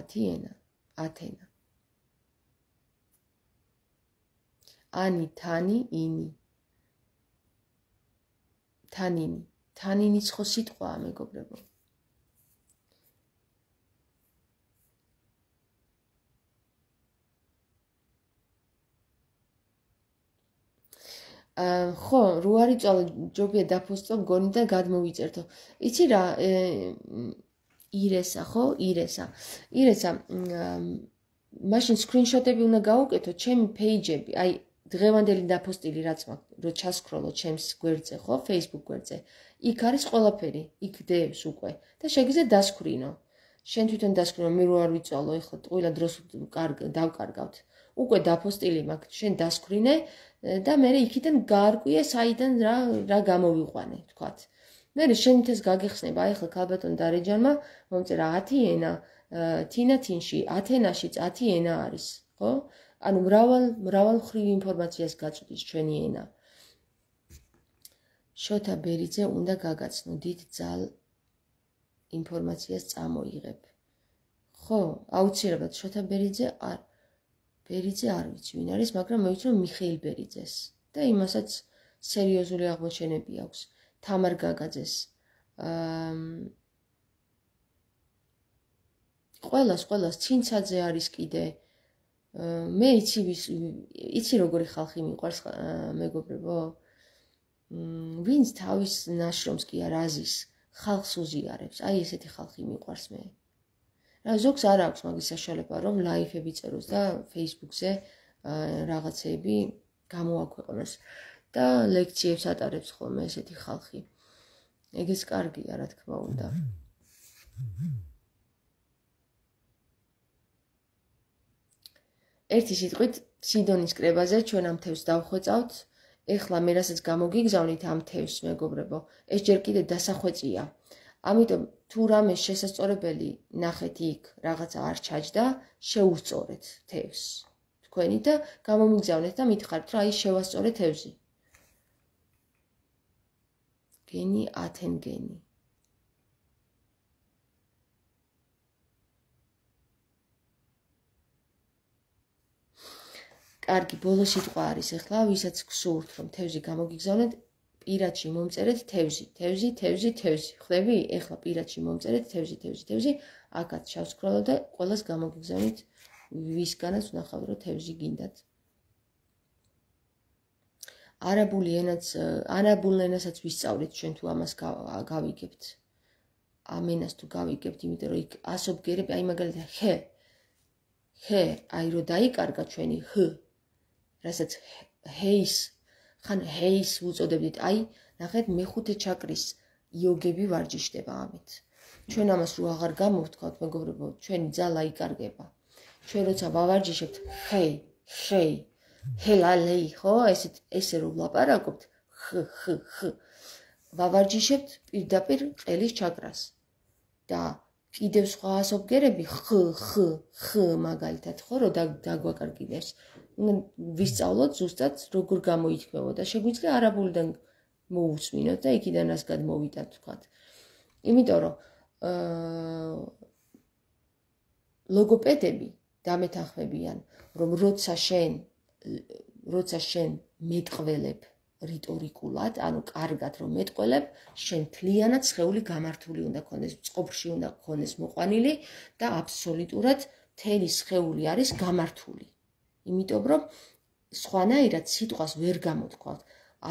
10 ენა. ათენა. ანი, თანი, ინი. თანინი. თანინის ხო სიტყვაა მეგობრებო ა ხო, რო არის წალ ჯობია დაფოსტო მგონი და გადმოვიწერთო. იცი რა, ირესა, ხო? ირესა. ირესა, მაშინ სკრინშოტები უნდა გავუკეთო ჩემი პეიჯები, აი დღევანდელი დაფოსტილი რაც მაქვს, რო ჩასკროლო ჩემს გვერდზე, ხო, Facebook გვერდზე. იქ არის ყველაფერი, იქ დევს უკვე და შეგიძლიათ დასკრინო. შენ თვითონ დასკრინო, მე რო არ ვიცვალო, ეხლა ყველა დროს კარგ დავკარგავთ. უკვე დაფოსტილი მაქვს, შენ დასკრინე და მე იქიდან გაარკვიე საიდან რა რა გამოვიყვანე, თქვათ. მე შენით ეს გაგეხსნება, აი ახლა ქალბატონ დარეჯანმა მომწერა 10 ენა, თინათინში, ათენაშიც 10 ენა არის, ხო? ანუ მრავალ მრავალ ხრივ ინფორმაციას გაწვდის ჩვენი ენა. შოთა ბერიძე უნდა გაგაცნო დიდ ძალ ინფორმაციას წამოიღებ. ხო, აუცილებლად შოთა ბერიძე არ ბერიძე არ ვიცი ვინ არის, მაგრამ მოიცნო მიხეილ ბერიძეს და იმასაც სერიოზული აღმოჩენები აქვს. თამარ გაგაძეს. აა ყველას ყველას ცინცაძე არის კიდე. მე იცი იცი როგორი ხალხი მიყვარს მეგობრებო? ვინც თავის ნაშრომს კი არ აზის, ხალხს უზიარებს. აი ესეთი ხალხი მიყვარს მე. რა ზოგს არ აქვს მაგის საშუალება რომ ლაიფები წეროს და Facebook-ზე რაღაცეები გამოაქვეყნოს და ლექციებს ატარებს ხოლმე ესეთი ხალხი. ეგეც კარგია, რა თქმა უნდა. ერთი სიტყვით სიდონის კრებაზე ჩვენ ამ თევს დავხვეწავთ. ეხლა მე რასაც გამოგიგზავნით ამ თევს მეგობრებო, ეს ჯერ კიდე დასახვეწია. ამიტომ თუ რამე შესაძლებელი ნახეთ იქ რაღაცა არ ჩაჯდა, შეუსწორეთ თევს. თქვენი და გამომიგზავნეთ და მითხარით, რომ აი შევასწორე თევზი. გენი ათენგენი კარგი, ბოლო სიტყვა არის ახლა, ვისაც გსურთ, რომ თევზი გამოგიგზავნეთ, პირადში მომწერეთ თევზი, თევზი, თევზი, თევზი. ხვდები? ახლა პირადში მომწერეთ თევზი, თევზი, თევზი. აკაც ჩავსკროლო და ყოველს გამოგიგზავნით ვისგანაც ვნახავთ, რომ თევზი გინდათ. არაბული ენაც, არაბულ ენასაც ვისწავლეთ ჩვენ თუ ამას გავიგებთ. ამენას თუ გავიგებთ, იმიტომ რომ იქ ასობგერები, აი მაგალითად, ხე. ხე, აი რო დაიკარგა ჩვენი ხ, რასაც ჰეის ხან ჰეის უწოდებდით აი ნახეთ მეხუთე ჩაკრის იოგები ვარჯიშდება ამით. ჩვენ ამას რო აღარ გამოვთქვათ მეგობრებო ჩვენი ძალა იკარგება. ჩვენ როცა ვავარჯიშებთ ჰეი ჰეი ჰელალეი ხო ესეთ ესე რო ვლაპარაკობთ ხ ხ ხ. ვავარჯიშებთ პირდაპირ ყელის ჩაკრას. და კიდევ სხვა ასობგერები ხ ხ ხ მაგალითად ხო რომ დაგვაკარგილებს ვისწავლოთ ზუსტად როგორ გამოითქმევოდა. შეგვიძლია არაბულიდან მოусმინოთ და იქიდან ას გადმოვიდათ თქვა. იმიტომ რომ აა ლოგოპედები დამეთანხმებიან, რომ როცა შენ როცა შენ მეტყველებ რიტორიკულად, ანუ კარგად რომ მეტყველებ, შენ თლიანად შეეული გამართული უნდა ქონდეს, წყობრში უნდა ქონდეს მოყვანილი და აბსოლუტურად თელი შეეული არის გამართული. იმიტომ რომ სხვანაირად სიტყვას ვერ გამოთქვათ.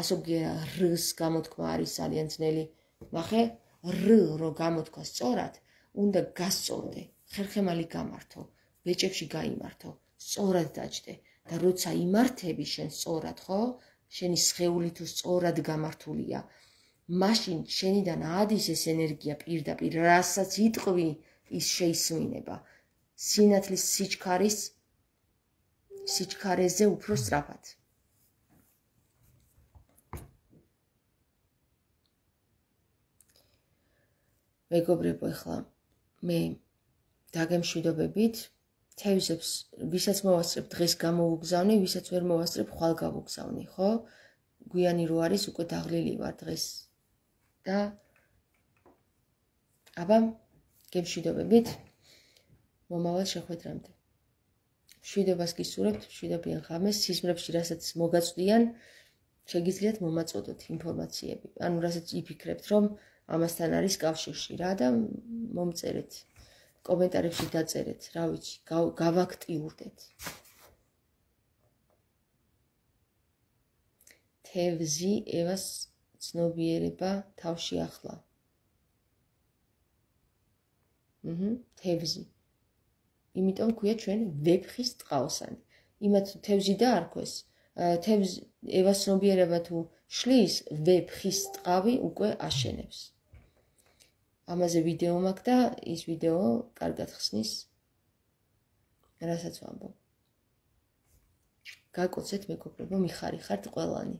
ასობგე რს გამოთქმა არის ძალიან ძნელი. ნახე, რ რო გამოთქვა სწორად, უნდა გასწორდე, ხერხემალი გამართო, ბეჭებში გაიმართო, სწორად დაჭდე და როცა იმართები შენ სწორად, ხო? შენი სხეული თუ სწორად გამართულია, მაშინ შენიდან ადის ეს ენერგია პირდაპირ, რასაც იტყვი, ის შეისმინება. სინათლის სიჩქარის სიჩქარეზე უფრო სწრაფად. მეგობრებო, ახლა მე დაგემშვიდობებით თევზებს, ვისაც მოვასწრებ დღეს გამოუგზავნი, ვისაც ვერ მოვასწრებ ხვალ გავუგზავნი, ხო? გვიანი რო არის უკვე დაღლილი ვარ დღეს. და აბა გემშვიდობებით მომავალ შეხვედრამდე. შვიდობას გისურვებთ, შვიდებიან ღამეს, სიზმრებში, რასაც მოგაწვდიან, შეგიძლიათ მომაწოდოთ ინფორმაციები. ანუ რასაც იფიქრებთ, რომ ამასთან არის კავშირში რა და მომწერეთ. კომენტარებში დაწერეთ, რა ვიცი, გავაქტიურდეთ. თევზი ევას ცნობიერება თავში ახლა. აჰა, თევზი. იმიტომ ქვია ჩვენ ვეფხის ტყავსანი. იმათ თევზი დაარქვეს. თევზ ევასნობიერება თუ შლის ვეფხის ტყავი უკვე აშენებს. ამაზე ვიდეო მაქვს და ის ვიდეო კარგად ხსნის. რასაც ვამბობ. გაკოცეთ მეგობრებო, მიხარიხართ ყველანი.